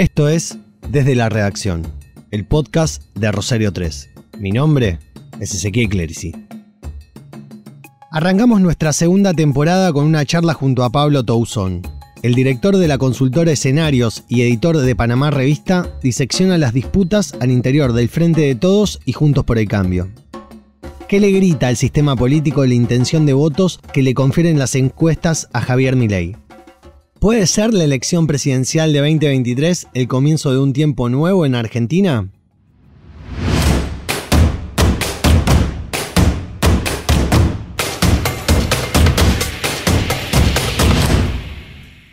Esto es Desde la Redacción, el podcast de Rosario 3. Mi nombre es Ezequiel Clerici. Arrancamos nuestra segunda temporada con una charla junto a Pablo Tousón. El director de la consultora Escenarios y editor de Panamá Revista disecciona las disputas al interior del Frente de Todos y Juntos por el Cambio. ¿Qué le grita al sistema político la intención de votos que le confieren las encuestas a Javier Milei? ¿Puede ser la elección presidencial de 2023 el comienzo de un tiempo nuevo en Argentina?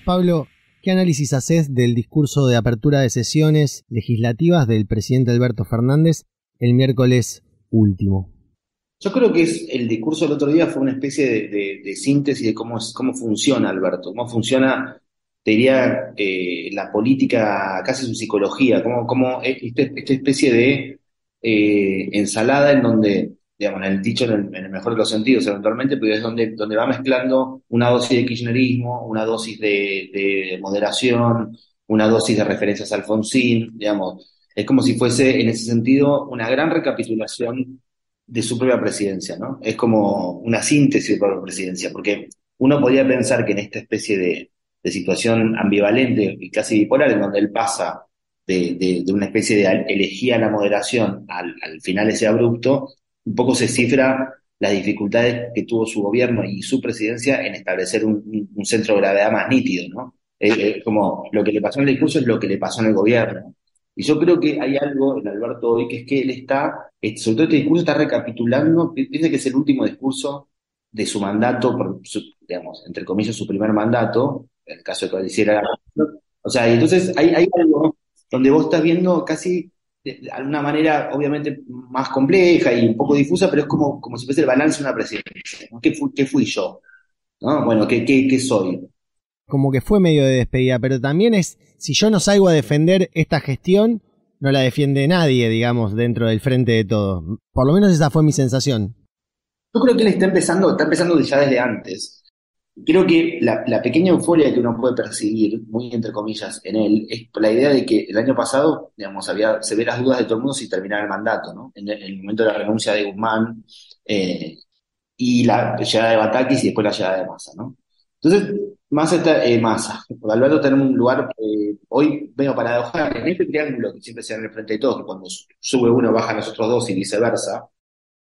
Pablo, ¿qué análisis haces del discurso de apertura de sesiones legislativas del presidente Alberto Fernández el miércoles último? Yo creo que es el discurso del otro día fue una especie de, síntesis de cómo, cómo funciona Alberto, cómo funciona, te diría, eh, la política, casi su psicología, cómo, cómo este, esta especie de eh, ensalada en donde digamos, en el dicho en el, mejor de los sentidos, eventualmente, pero es donde, donde va mezclando una dosis de kirchnerismo, una dosis de, moderación, una dosis de referencias a Alfonsín, digamos. Es como si fuese, en ese sentido, una gran recapitulación de su propia presidencia, ¿no? Es como una síntesis de propia presidencia, porque uno podría pensar que en esta especie de, situación ambivalente y casi bipolar, en donde él pasa de, una especie de elegía la moderación al, al final ese abrupto, un poco se cifra las dificultades que tuvo su gobierno y su presidencia en establecer un, centro de gravedad más nítido, ¿no? como lo que le pasó en el discurso es lo que le pasó en el gobierno. Y yo creo que hay algo en Alberto hoy que es que él está, eh, sobre todo este discurso está recapitulando, dice que es el último discurso de su mandato, por digamos, entre comillas, su primer mandato, en el caso de que lo hiciera. O sea, y entonces hay, algo donde vos estás viendo casi de alguna manera, obviamente, más compleja y un poco difusa, pero es como, como si fuese el balance de una presidencia. ¿Qué, ¿Qué, fui yo? ¿No? Bueno, ¿qué, qué, qué soy? Como que fue medio de despedida, pero también es, si yo no salgo a defender esta gestión, no la defiende nadie, digamos, dentro del frente de todos. Por lo menos esa fue mi sensación. Yo creo que él está empezando, está empezando ya desde antes creo que la, pequeña euforia que uno puede percibir, muy entre comillas, en él, es la idea de que el año pasado, digamos, había, se ve las dudas de todo el mundo si terminaba el mandato, ¿no? En el, momento de la renuncia de Guzmán eh, y la llegada de Batakis y después la llegada de Massa, ¿no? Entonces, Massa está, eh, Alberto está en un lugar, eh, hoy veo paradojal, en este triángulo que siempre se da en el frente de todos, que cuando sube uno baja los otros dos y viceversa,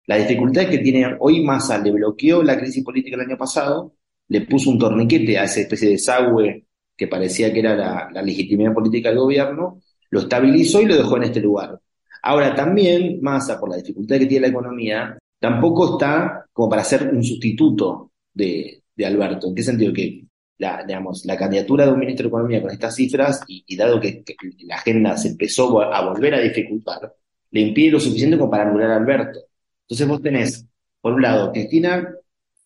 la dificultad es que tiene hoy Massa le bloqueó la crisis política el año pasado, le puso un torniquete a esa especie de desagüe que parecía que era la, legitimidad política del gobierno, lo estabilizó y lo dejó en este lugar. Ahora también, Massa, por la dificultad que tiene la economía, tampoco está como para ser un sustituto de, Alberto. ¿En qué sentido? Que la, digamos, la candidatura de un ministro de Economía con estas cifras, y, dado que, la agenda se empezó a volver a dificultar, le impide lo suficiente como para anular a Alberto. Entonces vos tenés, por un lado, Cristina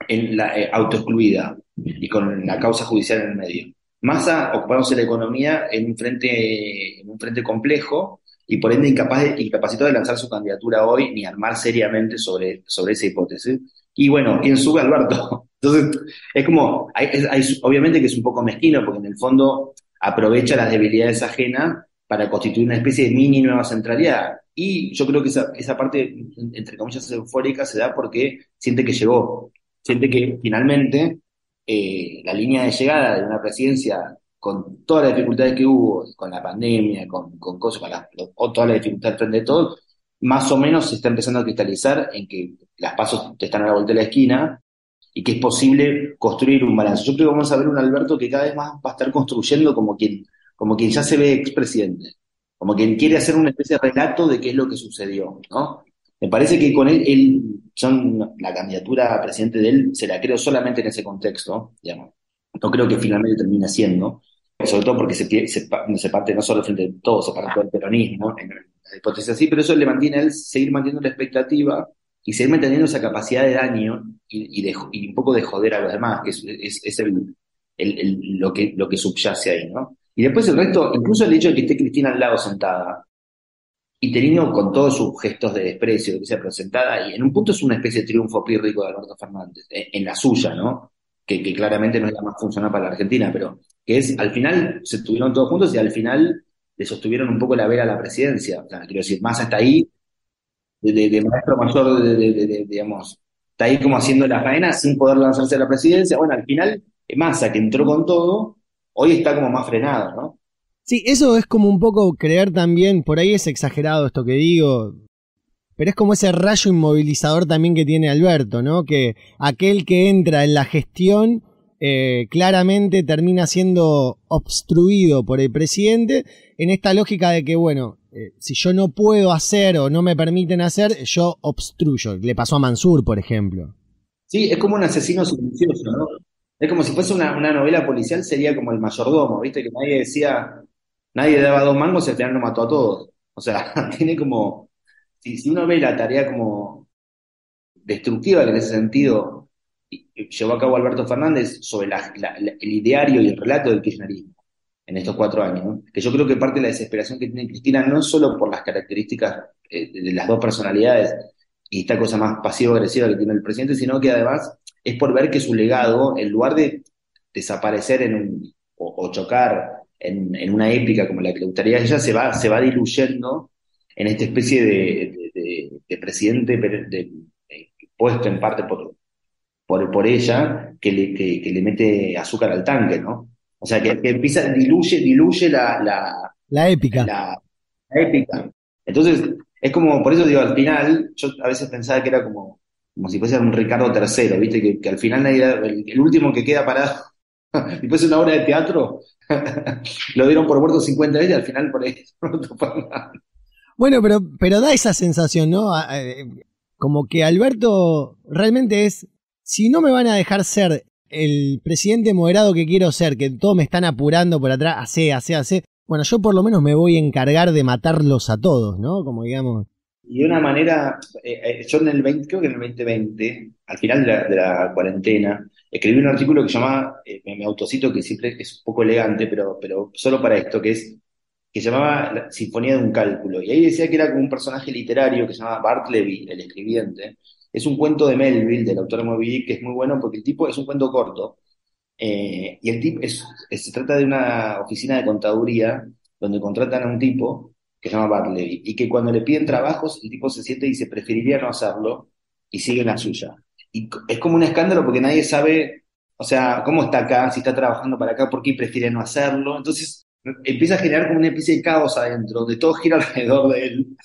en la eh, autoexcluida y con la causa judicial en el medio. Massa ocupándose la economía en un frente, en un frente complejo y por ende incapaz de, incapacitado de lanzar su candidatura hoy ni armar seriamente sobre, sobre esa hipótesis. Y bueno, ¿quién sube Alberto? Entonces, es como, hay, obviamente que es un poco mezquino porque en el fondo aprovecha las debilidades ajenas para constituir una especie de mini nueva centralidad. Y yo creo que esa, esa parte, entre comillas, eufórica se da porque siente que llegó, siente que finalmente eh, la línea de llegada de una presidencia con todas las dificultades que hubo, con la pandemia, con, con cosas, con todas las dificultades frente de todo, más o menos se está empezando a cristalizar en que las pasos están a la vuelta de la esquina y que es posible construir un balance. Yo creo que vamos a ver un Alberto que cada vez más va a estar construyendo como quien, como quien ya se ve expresidente, como quien quiere hacer una especie de relato de qué es lo que sucedió, ¿no? Me parece que con él, él son, la candidatura a presidente de él se la creo solamente en ese contexto, digamos. No creo que finalmente termine siendo, sobre todo porque se, se, parte no solo frente a todo, se parte todo el peronismo, en la hipótesis así, pero eso le mantiene a él seguir manteniendo la expectativa y seguir manteniendo esa capacidad de daño y, un poco de joder a los demás, que es, lo, que, lo que subyace ahí, ¿no? Y después el resto, incluso el hecho de que esté Cristina al lado sentada, y teniendo con todos sus gestos de desprecio, que sea presentada, y en un punto es una especie de triunfo pírrico de Alberto Fernández, eh, en, la suya, ¿no? Que, claramente no es la más funcional para la Argentina, pero que es, al final se estuvieron todos juntos y al final le sostuvieron un poco la vela a la presidencia. O sea, quiero decir, Massa está ahí, de, maestro mayor, de, digamos, está ahí como haciendo la faena sin poder lanzarse a la presidencia. Bueno, al final, Massa, que entró con todo, hoy está como más frenado, ¿no? Sí, eso es como un poco creer también, por ahí es exagerado esto que digo, pero es como ese rayo inmovilizador también que tiene Alberto, ¿no? Que aquel que entra en la gestión eh, claramente termina siendo obstruido por el presidente en esta lógica de que, bueno, eh, si yo no puedo hacer o no me permiten hacer, yo obstruyo. Le pasó a Mansur, por ejemplo. Sí, es como un asesino silencioso, ¿no? Es como si fuese una, novela policial, sería como el mayordomo, ¿viste? Que nadie decía, nadie daba dos mangos y al final lo mató a todos. O sea, tiene como, si, si uno ve la tarea como destructiva en ese sentido llevó a cabo Alberto Fernández sobre el ideario y el relato del kirchnerismo en estos cuatro años, que yo creo que parte de la desesperación que tiene Cristina no solo por las características eh, de las dos personalidades y esta cosa más pasivo-agresiva que tiene el presidente, sino que además es por ver que su legado, en lugar de desaparecer en un, o, chocar en, una épica como la que le gustaría a ella, se va, se va diluyendo en esta especie de, presidente de, puesto en parte por, por, ella, que le, que, le mete azúcar al tanque, ¿no? O sea, que, empieza, diluye, diluye la, la, épica. La, épica. Entonces, es como, por eso digo, al final, yo a veces pensaba que era como, como si fuese un Ricardo III, ¿viste? Que, al final nadie, el, último que queda parado, y fuese una obra de teatro, lo dieron por muerto 50 veces y al final por eso Bueno, pero, pero da esa sensación, ¿no? Como que Alberto realmente es si no me van a dejar ser el presidente moderado que quiero ser, que todos me están apurando por atrás, hace, hace, hace, bueno, yo por lo menos me voy a encargar de matarlos a todos, ¿no? Como digamos. Y de una manera, eh, eh, yo en el 20, creo que en el 2020, al final de la, cuarentena, escribí un artículo que se llama, eh, me autocito que siempre es un poco elegante, pero, pero solo para esto, que es que llamaba la Sinfonía de un Cálculo. Y ahí decía que era como un personaje literario que se llamaba Bart Levy, el escribiente, es un cuento de Melville, del autor de Moby Dick, que es muy bueno porque el tipo es un cuento corto. Eh, y el tipo es, se trata de una oficina de contaduría donde contratan a un tipo que se llama Bartley y que cuando le piden trabajos, el tipo se siente y dice preferiría no hacerlo y sigue la suya. Y es como un escándalo porque nadie sabe, o sea, cómo está acá, si está trabajando para acá, por qué prefiere no hacerlo. Entonces empieza a generar como una especie de caos adentro, de todo gira alrededor de él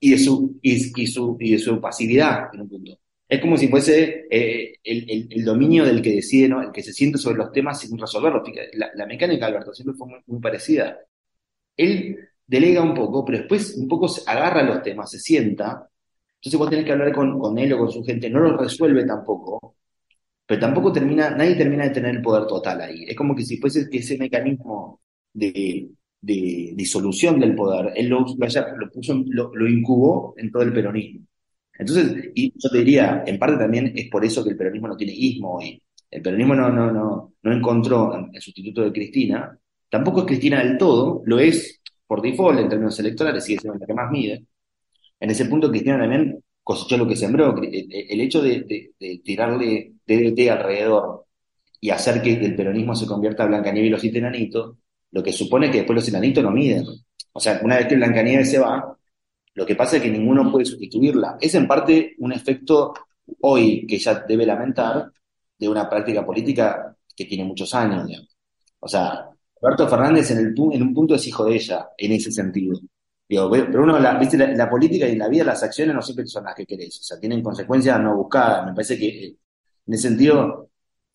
y de su, y, su, y de su pasividad en un punto. Es como si fuese eh, el, el, dominio del que decide, ¿no? el que se siente sobre los temas sin resolverlos. La, la mecánica de Alberto siempre fue muy, parecida. Él delega un poco, pero después un poco agarra los temas, se sienta. Entonces vos tenés que hablar con, con él o con su gente, no lo resuelve tampoco, pero tampoco termina, nadie termina de tener el poder total ahí. Es como que si fuese ese mecanismo de, de disolución del poder, él lo, lo, puso, lo, incubó en todo el peronismo. Entonces, y yo te diría, en parte también es por eso que el peronismo no tiene ismo hoy. El peronismo no, no, no, no encontró el sustituto de Cristina. Tampoco es Cristina del todo, lo es por default en términos electorales, sigue siendo la que más mide. En ese punto Cristina también cosechó lo que sembró. El, hecho de, tirarle DDT alrededor y hacer que el peronismo se convierta a Blancanieves y Tenanito, lo que supone que después los enanitos no miden. O sea, una vez que Blancanieves se va, lo que pasa es que ninguno puede sustituirla. Es en parte un efecto hoy que ella debe lamentar de una práctica política que tiene muchos años, O sea, Roberto Fernández en, el, en un punto es hijo de ella, en ese sentido. Pero uno, la, ¿viste? La, política y la vida, las acciones no siempre son las que querés, o sea, tienen consecuencias no buscadas. Me parece que eh, en ese sentido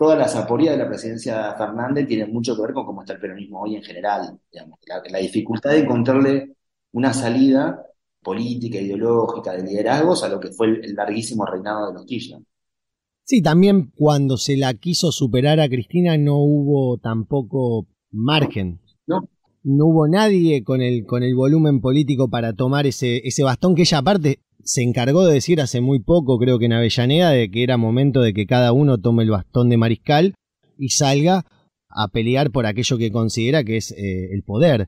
toda la zaporía de la presidencia Fernández tiene mucho que ver con cómo está el peronismo hoy en general. Digamos. La, dificultad de encontrarle una salida política, ideológica, de liderazgos a lo que fue el, larguísimo reinado de los Kirchner. Sí, también cuando se la quiso superar a Cristina no hubo tampoco margen. No. Hubo nadie con el, con el volumen político para tomar ese, ese bastón que ella aparte se encargó de decir hace muy poco, creo que en Avellaneda, de que era momento de que cada uno tome el bastón de mariscal y salga a pelear por aquello que considera que es eh, el poder.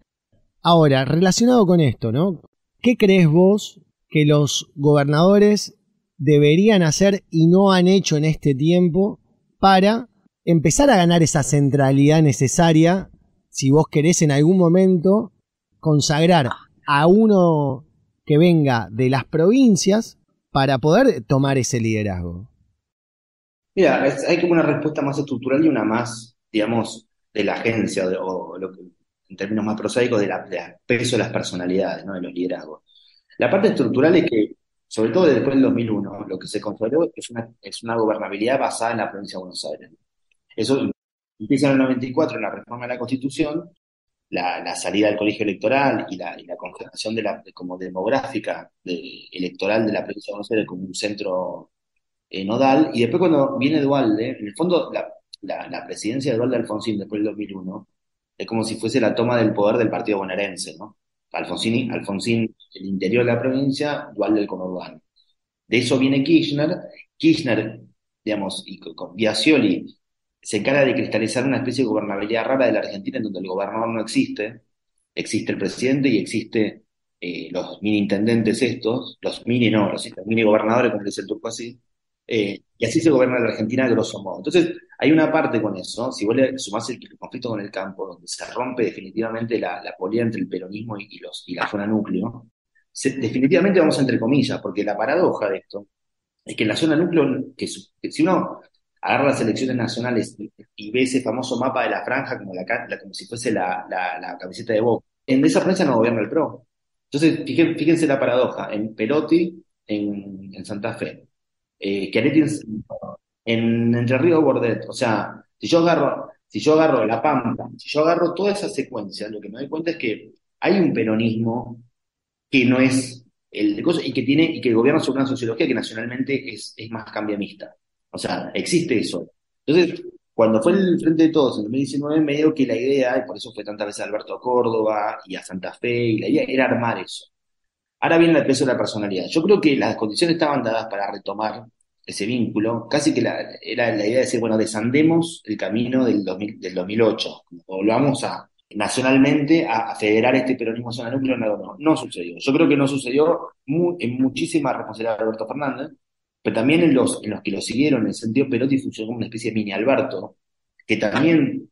Ahora, relacionado con esto, ¿no? ¿Qué crees vos que los gobernadores deberían hacer y no han hecho en este tiempo para empezar a ganar esa centralidad necesaria, si vos querés en algún momento consagrar a uno que venga de las provincias para poder tomar ese liderazgo? Mira, hay como una respuesta más estructural y una más, digamos, de la agencia, o lo que, en términos más prosaicos, de la, peso de las personalidades, ¿no? de los liderazgos. La parte estructural es que, sobre todo después del 2001, lo que se consolidó es una, es una gobernabilidad basada en la provincia de Buenos Aires. Eso empieza en el 94, en la reforma de la Constitución, la, salida del colegio electoral y la, y la congelación de la, como demográfica electoral de la provincia de Buenos Aires como un centro eh, nodal, y después cuando viene Dualde, en el fondo la, presidencia de Dualde Alfonsín después del 2001, es como si fuese la toma del poder del partido bonaerense, ¿no? Alfonsín, Alfonsín el interior de la provincia, Dualde el conurbano. De eso viene Kirchner, Kirchner, digamos, y con Biasioli se encarga de cristalizar una especie de gobernabilidad rara de la Argentina en donde el gobernador no existe, existe el presidente y existe eh, los mini intendentes estos, los mini no, los mini gobernadores, como dice el turco así, eh, y así se gobierna la Argentina a grosso modo. Entonces, hay una parte con eso, si vos le sumás el, conflicto con el campo, donde se rompe definitivamente la, la entre el peronismo y, los, y la zona núcleo, definitivamente vamos entre comillas, porque la paradoja de esto es que en la zona núcleo, que si uno agarra las elecciones nacionales y, ve ese famoso mapa de la franja como, si fuese la, camiseta de Boca. En esa franja no gobierna el PRO. Entonces, fíjense, la paradoja. En Perotti, en, en Santa Fe, eh, en, Entre Ríos Bordet. O sea, si yo agarro, si yo agarro La Pampa, si yo agarro toda esa secuencia, lo que me doy cuenta es que hay un peronismo que no es el de cosas y que tiene y que gobierna sobre una sociología que nacionalmente es, es más cambiamista. O sea, existe eso. Entonces, cuando fue el Frente de Todos en 2019, me dio que la idea, y por eso fue tantas veces a Alberto Córdoba y a Santa Fe, y la idea era armar eso. Ahora viene el peso de la personalidad. Yo creo que las condiciones estaban dadas para retomar ese vínculo. Casi que era la idea de decir, bueno, desandemos el camino del, 2008, volvamos a nacionalmente a, federar este peronismo zona núcleo, no, no, no sucedió. Yo creo que no sucedió en muchísima responsabilidad de Alberto Fernández, pero también en los, en los que lo siguieron, en sentido Perotti funcionó como una especie de mini Alberto, que también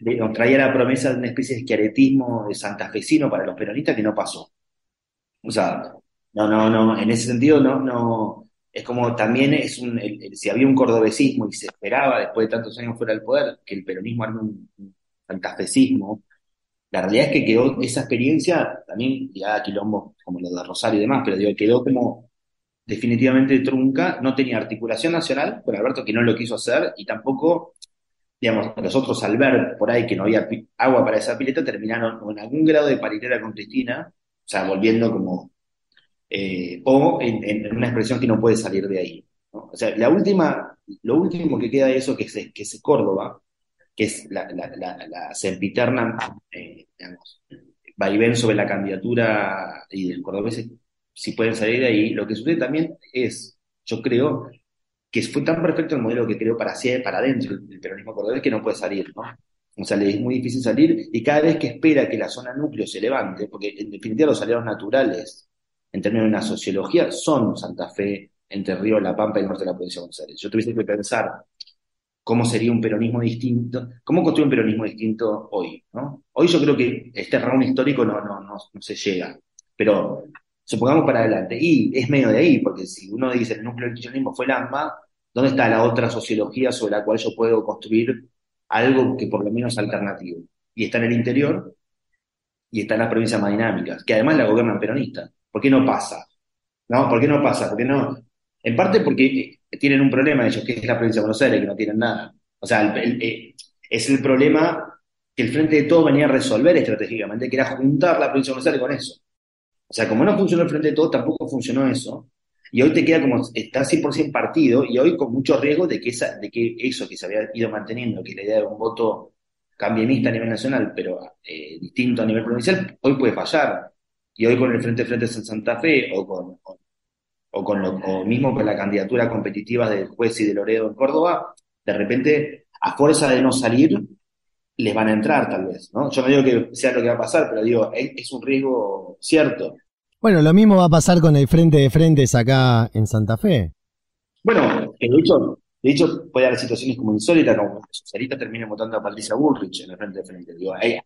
nos traía la promesa de una especie de esquiaretismo de santafesino para los peronistas que no pasó. O sea, no, no, no, en ese sentido no, no, es como también es un, si había un cordobesismo y se esperaba después de tantos años fuera del poder que el peronismo arme un, santafesismo, la realidad es que quedó esa experiencia también ya quilombo como lo de Rosario y demás, pero digo, quedó como definitivamente trunca, no tenía articulación nacional con Alberto que no lo quiso hacer y tampoco, digamos, los otros al ver por ahí que no había agua para esa pileta terminaron con algún grado de paritera con Cristina, o sea, volviendo como, eh, o en, una expresión que no puede salir de ahí. O sea, la última, lo último que queda de eso, que es, que es Córdoba, que es la, la, la, sempiterna, eh, digamos, sobre la candidatura y del cordobés si pueden salir de ahí. Lo que sucede también es, yo creo, que fue tan perfecto el modelo que creó para, para adentro el, peronismo cordobés que no puede salir, ¿no? O sea, le es muy difícil salir y cada vez que espera que la zona núcleo se levante, porque en definitiva los aliados naturales, en términos de una sociología, son Santa Fe, Entre Ríos, La Pampa y el norte de la provincia de Buenos Aires. Yo tuviese que pensar cómo sería un peronismo distinto, cómo construir un peronismo distinto hoy, ¿no? Hoy yo creo que este round histórico no, no, no se llega, pero supongamos para adelante. Y es medio de ahí, porque si uno dice el núcleo del kirchnerismo fue el AMBA, ¿dónde está la otra sociología sobre la cual yo puedo construir algo que por lo menos es alternativo? Y está en el interior y está en las provincias más dinámicas, que además la gobiernan peronistas. ¿Por qué no pasa? ¿No? ¿Por qué no pasa? Porque no? En parte porque eh, tienen un problema ellos, que es la provincia de Buenos Aires, que no tienen nada. O sea, eh, es el problema que el Frente de Todo venía a resolver estratégicamente, que era juntar la provincia de Buenos Aires con eso. O sea, como no funcionó el frente de todo, tampoco funcionó eso. Y hoy te queda como, está 100% partido y hoy con mucho riesgo de que, de eso que se había ido manteniendo, que la idea de un voto cambiemista a nivel nacional, pero eh, distinto a nivel provincial, hoy puede fallar. Y hoy con el Frente Frente en Santa Fe o con, o, con lo o mismo con la candidatura competitiva del juez y de Loredo en Córdoba, de repente, a fuerza de no salir, les van a entrar tal vez, ¿no? Yo no digo que sea lo que va a pasar, pero digo, es, un riesgo cierto. Bueno, lo mismo va a pasar con el frente de frentes acá en Santa Fe. Bueno, de hecho, de hecho puede haber situaciones como insólitas, como que los socialistas terminen votando a Patricia Bullrich en el frente de frente. Digo, hay,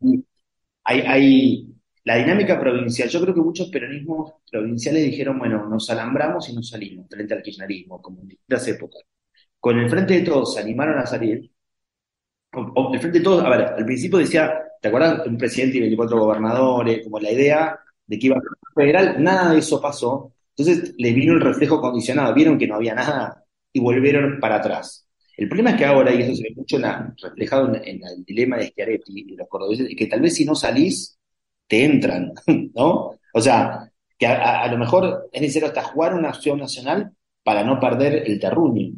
hay, hay, la dinámica provincial, yo creo que muchos peronismos provinciales dijeron, bueno, nos alambramos y nos salimos frente al kirchnerismo, como en distintas épocas. Con el Frente de Todos se animaron a salir. O, Frente de Todos, a ver, al principio decía, ¿te acuerdas? Un presidente y 24 gobernadores, como la idea de que iba a ser federal, nada de eso pasó. Entonces les vino el reflejo condicionado, vieron que no había nada y volvieron para atrás. El problema es que ahora, y eso se ve mucho reflejado en, el dilema de Schiaretti y los cordobeses, es que tal vez si no salís, te entran, ¿no? O sea, que a, lo mejor es necesario hasta jugar una acción nacional para no perder el terruño.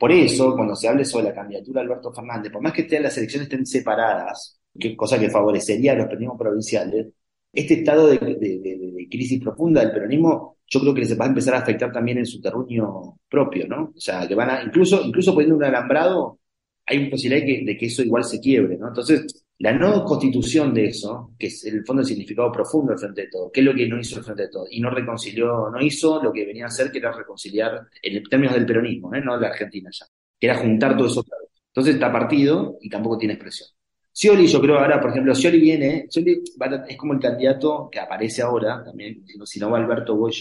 Por eso, cuando se hable sobre la candidatura de Alberto Fernández, por más que las elecciones estén separadas, que, cosa que favorecería a los peronismos provinciales, este estado de, crisis profunda del peronismo, yo creo que les va a empezar a afectar también en su terruño propio, ¿no? O sea, que van a, incluso, incluso poniendo un alambrado, hay una posibilidad de que, de que eso igual se quiebre, ¿no? Entonces, la no constitución de eso, que es el fondo del significado profundo del Frente de Todo, ¿qué es lo que no hizo el Frente de Todo? Y no reconcilió, no hizo lo que venía a hacer, que era reconciliar, en términos del peronismo, ¿eh? no de la Argentina ya, que era juntar todo eso otra. Entonces está partido y tampoco tiene expresión. Scioli, yo creo ahora, por ejemplo, Scioli viene, Scioli es como el candidato que aparece ahora, también, si no va Alberto voy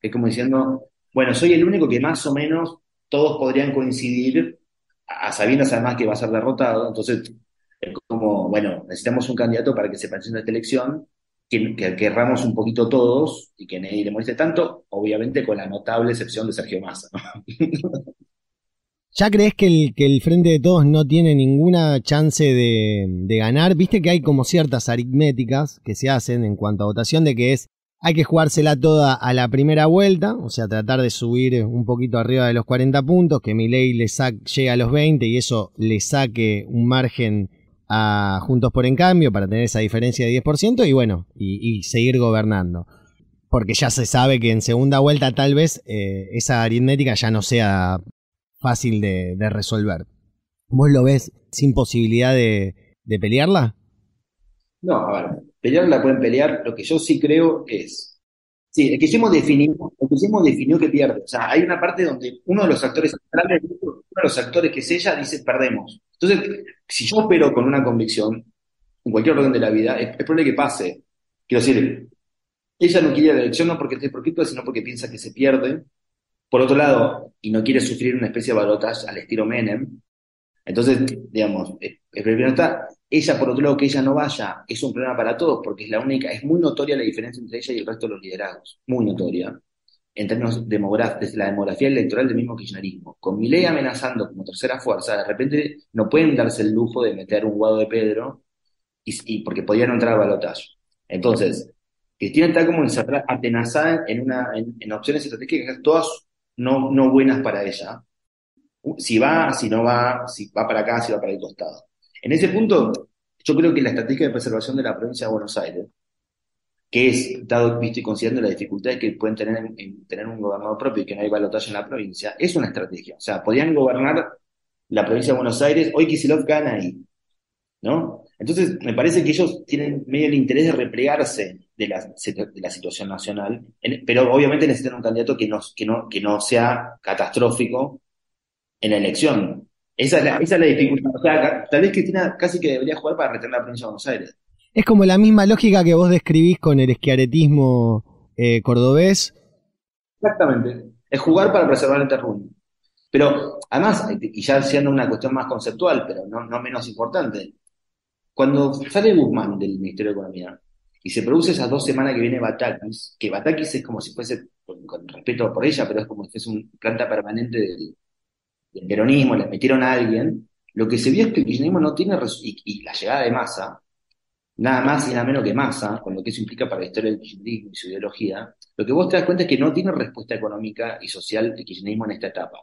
que es como diciendo, bueno, soy el único que más o menos todos podrían coincidir, a sabiendas además que va a ser derrotado, entonces es como, bueno, necesitamos un candidato para que se presente esta elección, que, que querramos un poquito todos y que nadie le moleste tanto, obviamente con la notable excepción de Sergio Massa. ¿Ya crees que el, que el Frente de Todos no tiene ninguna chance de, de, ganar? Viste que hay como ciertas aritméticas que se hacen en cuanto a votación de que es hay que jugársela toda a la primera vuelta, o sea, tratar de subir un poquito arriba de los 40 puntos, que mi ley le llegue a los 20 y eso le saque un margen Juntos por En Cambio para tener esa diferencia de 10% y bueno, y, seguir gobernando. Porque ya se sabe que en segunda vuelta tal vez eh, esa aritmética ya no sea fácil de, resolver. ¿Vos lo ves sin posibilidad de, pelearla? No, a ver, pelearla pueden pelear. Lo que yo sí creo es Sí, el hemos definido, el definió que pierde. O sea, hay una parte donde uno de los actores uno de los actores que es ella dice perdemos. Entonces, si yo espero con una convicción, en cualquier orden de la vida, es, probable que pase. Quiero decir, ella no quiere la elección no porque esté por sino porque piensa que se pierde. Por otro lado, y no quiere sufrir una especie de balotaje al estilo Menem. Entonces, digamos, el primero está, ella, por otro lado, que ella no vaya, es un problema para todos, porque es la única, es muy notoria la diferencia entre ella y el resto de los liderados, muy notoria, en términos demográficos, la demografía electoral del mismo kirchnerismo. Con ley amenazando como tercera fuerza, de repente no pueden darse el lujo de meter un guado de Pedro, y, porque podían entrar a balotaje. Entonces, Cristina está como atenazada en, una, en, opciones estratégicas, todas no, no buenas para ella. Si va, si no va, si va para acá, si va para el costado. En ese punto, yo creo que la estrategia de preservación de la provincia de Buenos Aires, que es, dado visto y considerando las dificultades que pueden tener en, tener un gobernador propio y que no hay balotaje en la provincia, es una estrategia. O sea, podrían gobernar la provincia de Buenos Aires, hoy Kicillof gana ahí, ¿no? Entonces, me parece que ellos tienen medio el interés de replegarse de la, de la situación nacional, pero obviamente necesitan un candidato que no, que, no, que no sea catastrófico en la elección. Esa es la, esa es la dificultad. O sea, tal vez Cristina casi que debería jugar para retener la provincia de Buenos Aires. Es como la misma lógica que vos describís con el esquiaretismo eh, cordobés. Exactamente. Es jugar para preservar el terruño. Pero además, y ya siendo una cuestión más conceptual, pero no, no menos importante, cuando sale Guzmán del Ministerio de Economía y se produce esas dos semanas que viene Batakis, que Batakis es como si fuese, con, respeto por ella, pero es como si fuese un planta permanente del, peronismo, le metieron a alguien, lo que se vio es que el kirchnerismo no tiene, y, la llegada de masa, nada más y nada menos que masa, con lo que eso implica para la historia del kirchnerismo y su ideología, lo que vos te das cuenta es que no tiene respuesta económica y social el kirchnerismo en esta etapa,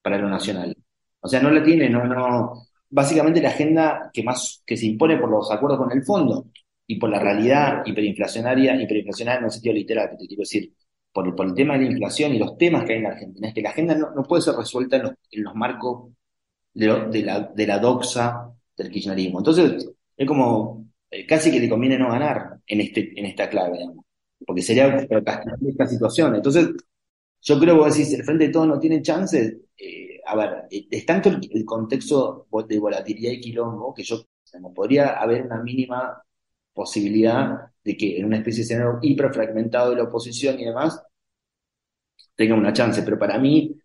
para lo nacional. O sea, no la tiene, no, no, básicamente la agenda que más, que se impone por los acuerdos con el fondo y por la realidad hiperinflacionaria, hiperinflacionaria en un sentido literal, que te quiero decir, por el, por el tema de la inflación y los temas que hay en la Argentina, es que la agenda no, puede ser resuelta en los, en los marcos de, la, de la doxa del kirchnerismo. Entonces, es como casi que le conviene no ganar en, este, en esta clave, digamos, porque sería esta situación. Entonces, yo creo que vos decís, el frente de todos no tiene chances. Eh, a ver, eh, es tanto el, contexto de volatilidad y quilombo que yo, como podría haber una mínima posibilidad de que en una especie de escenario hiperfragmentado de la oposición y demás tenga una chance. Pero para mí,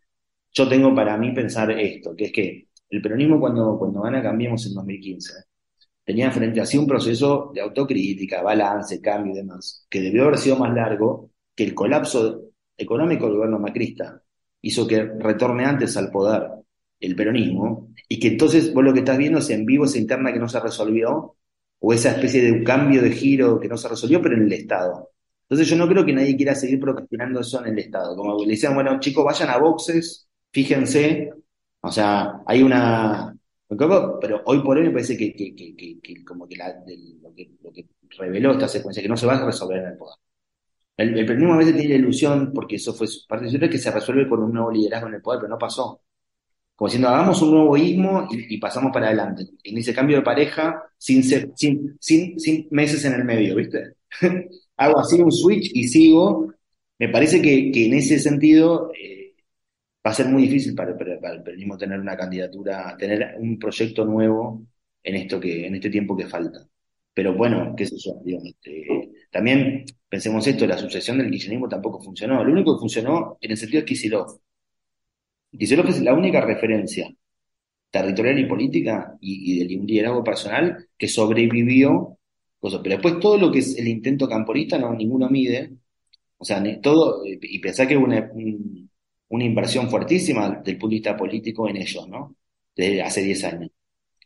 yo tengo para mí pensar esto, que es que el peronismo cuando, cuando gana Cambiemos en 2015, tenía frente a sí un proceso de autocrítica, balance, cambio y demás, que debió haber sido más largo, que el colapso económico del gobierno macrista hizo que retorne antes al poder el peronismo, y que entonces vos lo que estás viendo es en vivo esa interna que no se resolvió, o esa especie de un cambio de giro que no se resolvió, pero en el Estado. Entonces yo no creo que nadie quiera seguir procrastinando eso en el Estado. Como le decían, bueno, chicos, vayan a boxes, fíjense, o sea, hay una... Pero hoy por hoy me parece que, como que, lo que, que reveló esta secuencia, que no se va a resolver en el poder. El, peronismo a veces tiene la ilusión, porque eso fue parte de que se resuelve con un nuevo liderazgo en el poder, pero no pasó. Como diciendo, hagamos un nuevo ismo y, pasamos para adelante. En ese cambio de pareja, sin, sin, sin, meses en el medio, ¿viste? Hago así un switch y sigo. Me parece que, en ese sentido eh, va a ser muy difícil para, el peronismo tener una candidatura, tener un proyecto nuevo en esto que, en este tiempo que falta. Pero bueno, qué sé yo, este, también pensemos esto, la sucesión del kirchnerismo tampoco funcionó. Lo único que funcionó en el sentido de Kisilov. Kisilov es la única referencia territorial y política y, de un liderazgo personal que sobrevivió. Pero después todo lo que es el intento camporista, no, ninguno mide. O sea, todo, y pensar que una, una inversión fuertísima del punto de vista político en ellos, ¿no? Desde hace 10 años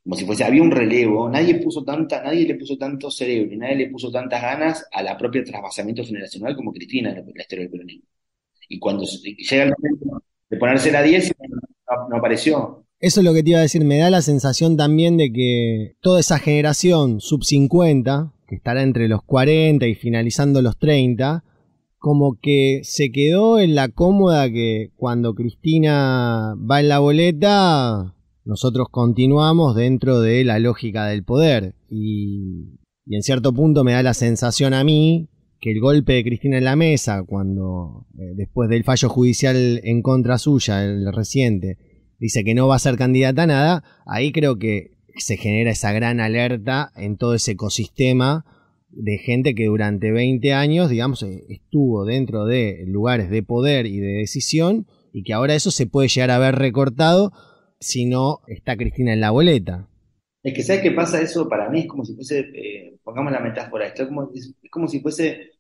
como si fuese, había un relevo, nadie puso tanta, nadie le puso tanto cerebro y nadie le puso tantas ganas a la propia trasvasamiento generacional como Cristina en la, historia del peronismo. Y cuando llega el momento de ponerse la 10, no, apareció. Eso es lo que te iba a decir, me da la sensación también de que toda esa generación sub 50, que estará entre los 40 y finalizando los 30, como que se quedó en la cómoda que cuando Cristina va en la boleta, nosotros continuamos dentro de la lógica del poder. Y, en cierto punto me da la sensación a mí que el golpe de Cristina en la mesa, cuando eh, después del fallo judicial en contra suya, el reciente, dice que no va a ser candidata a nada, ahí creo que se genera esa gran alerta en todo ese ecosistema de gente que durante 20 años, digamos, eh, estuvo dentro de lugares de poder y de decisión y que ahora eso se puede llegar a ver recortado si no está Cristina en la boleta. Es que, ¿sabes qué pasa? Eso para mí es como si fuese, eh, pongamos la metáfora, esto es como, es, como si fuese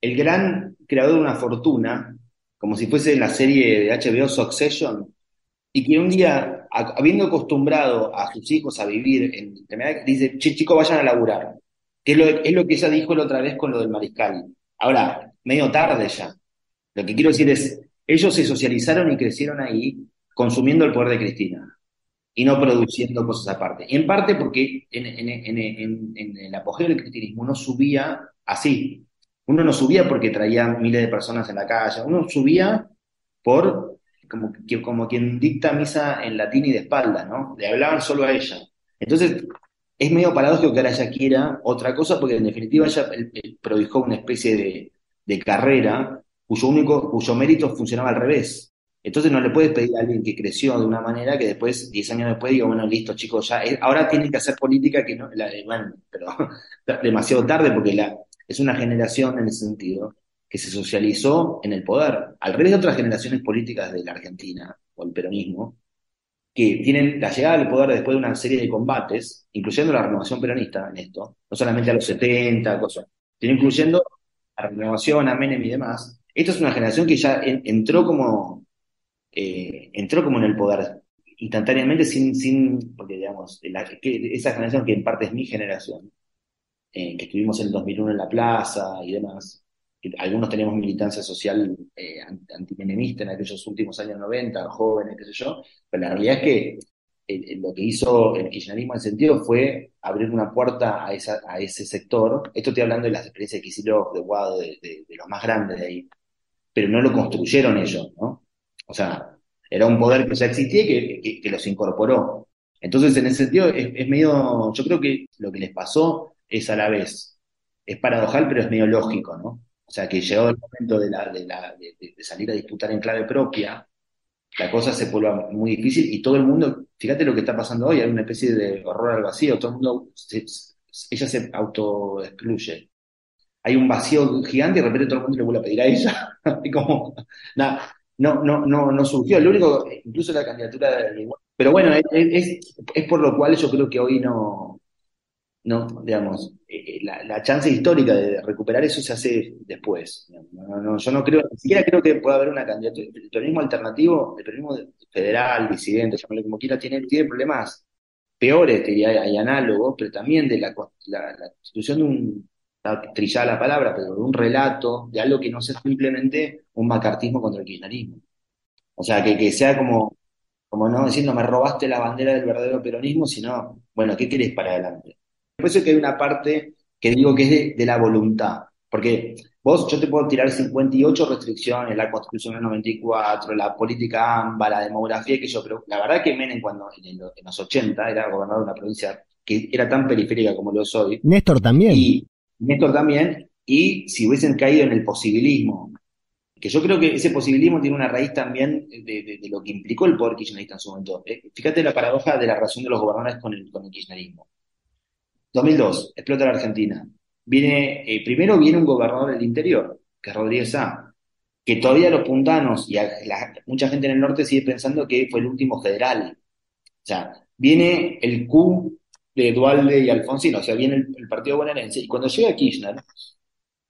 el gran creador de una fortuna, como si fuese la serie de HBO Succession, y que un día, habiendo acostumbrado a sus hijos a vivir en dice, chicos, vayan a laburar. Que es lo, es lo que ella dijo la otra vez con lo del mariscal. Ahora, medio tarde ya. Lo que quiero decir es, ellos se socializaron y crecieron ahí consumiendo el poder de Cristina y no produciendo cosas aparte. Y en parte porque en, el apogeo del cristianismo uno subía así. Uno no subía porque traía miles de personas en la calle, uno subía por como, como quien dicta misa en latín y de espalda, ¿no? Le hablaban solo a ella. Entonces, es medio paradójico que ahora ella quiera otra cosa, porque en definitiva ella produjo una especie de, carrera cuyo único, cuyo mérito funcionaba al revés. Entonces no le puedes pedir a alguien que creció de una manera que después, 10 años después, diga, bueno, listo, chicos, ya, ahora tienen que hacer política que no, bueno, pero demasiado tarde porque es una generación en ese sentido que se socializó en el poder, al revés de otras generaciones políticas de la Argentina o el peronismo, que tienen la llegada al poder después de una serie de combates, incluyendo la renovación peronista en esto, no solamente a los 70, cosas, sino incluyendo la renovación, a Menem y demás. Esta es una generación que ya entró como eh, entró como en el poder instantáneamente sin, sin porque digamos, esa generación que en parte es mi generación, eh, que estuvimos en el 2001 en la plaza y demás, algunos tenemos militancia social eh, antimenemista en aquellos últimos años 90, jóvenes, qué sé yo, pero la realidad es que lo que hizo el kirchnerismo en sentido fue abrir una puerta a, esa, a ese sector. Esto estoy hablando de las experiencias de Kicillof, de Guado, de, los más grandes de ahí, pero no lo construyeron ellos, ¿no? O sea, era un poder que ya existía y que, los incorporó. Entonces, en ese sentido, es, medio, yo creo que lo que les pasó es a la vez, es paradojal, pero es medio lógico, ¿no? O sea, que llegó el momento de, la, de, la, de, salir a disputar en clave propia, la cosa se vuelve muy difícil y todo el mundo, fíjate lo que está pasando hoy, hay una especie de horror al vacío, todo el mundo se, ella se autoexcluye. Hay un vacío gigante y de repente todo el mundo le vuelve a pedir a ella. como, nada, no, no, no, no surgió. Lo único, incluso la candidatura de Pero bueno, es, por lo cual yo creo que hoy no, no, digamos, eh, eh, la, chance histórica de recuperar eso se hace después. yo no creo, ni siquiera creo que pueda haber una candidatura. El peronismo alternativo, el peronismo federal, disidente, llamarlo como quiera, tiene, tiene problemas peores, diría, hay análogos, pero también de la, la, la constitución de un, trillada la palabra, pero de un relato, de algo que no sea simplemente un macartismo contra el kirchnerismo. O sea, que, que sea como, como no diciendo, me robaste la bandera del verdadero peronismo, sino, bueno, ¿qué querés para adelante? Por eso que hay una parte que digo que es de, la voluntad. Porque vos, yo te puedo tirar 58 restricciones, la Constitución del 94, la política AMBA, la demografía, que yo, pero la verdad que Menem cuando en, los 80 era gobernador de una provincia que era tan periférica como lo soy. Néstor también. Y Néstor también. Y si hubiesen caído en el posibilismo, que yo creo que ese posibilismo tiene una raíz también de, lo que implicó el poder kirchnerista en su momento. Eh, fíjate la paradoja de la relación de los gobernadores con el, con el kirchnerismo. 2002, explota la Argentina. Viene, eh, primero viene un gobernador del interior, que es Rodríguez A., que todavía los puntanos y mucha gente en el norte sigue pensando que fue el último federal. O sea, viene el Q de Dualde y Alfonsino, o sea, viene el, partido bonaerense, y cuando llega Kirchner,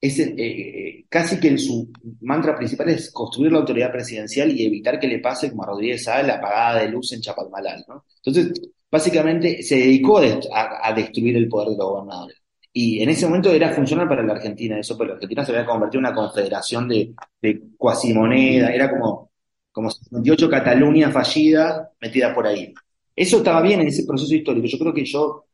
es, eh, eh, casi que su mantra principal es construir la autoridad presidencial y evitar que le pase como a Rodríguez A la apagada de luz en Chapalmalal, ¿no? Entonces, básicamente se dedicó a, destruir el poder de los gobernadores. Y en ese momento era funcional para la Argentina eso, pero la Argentina se había convertido en una confederación de, de cuasimoneda, era como, como 58 Cataluña fallida metida por ahí. Eso estaba bien en ese proceso histórico. Yo creo que yo,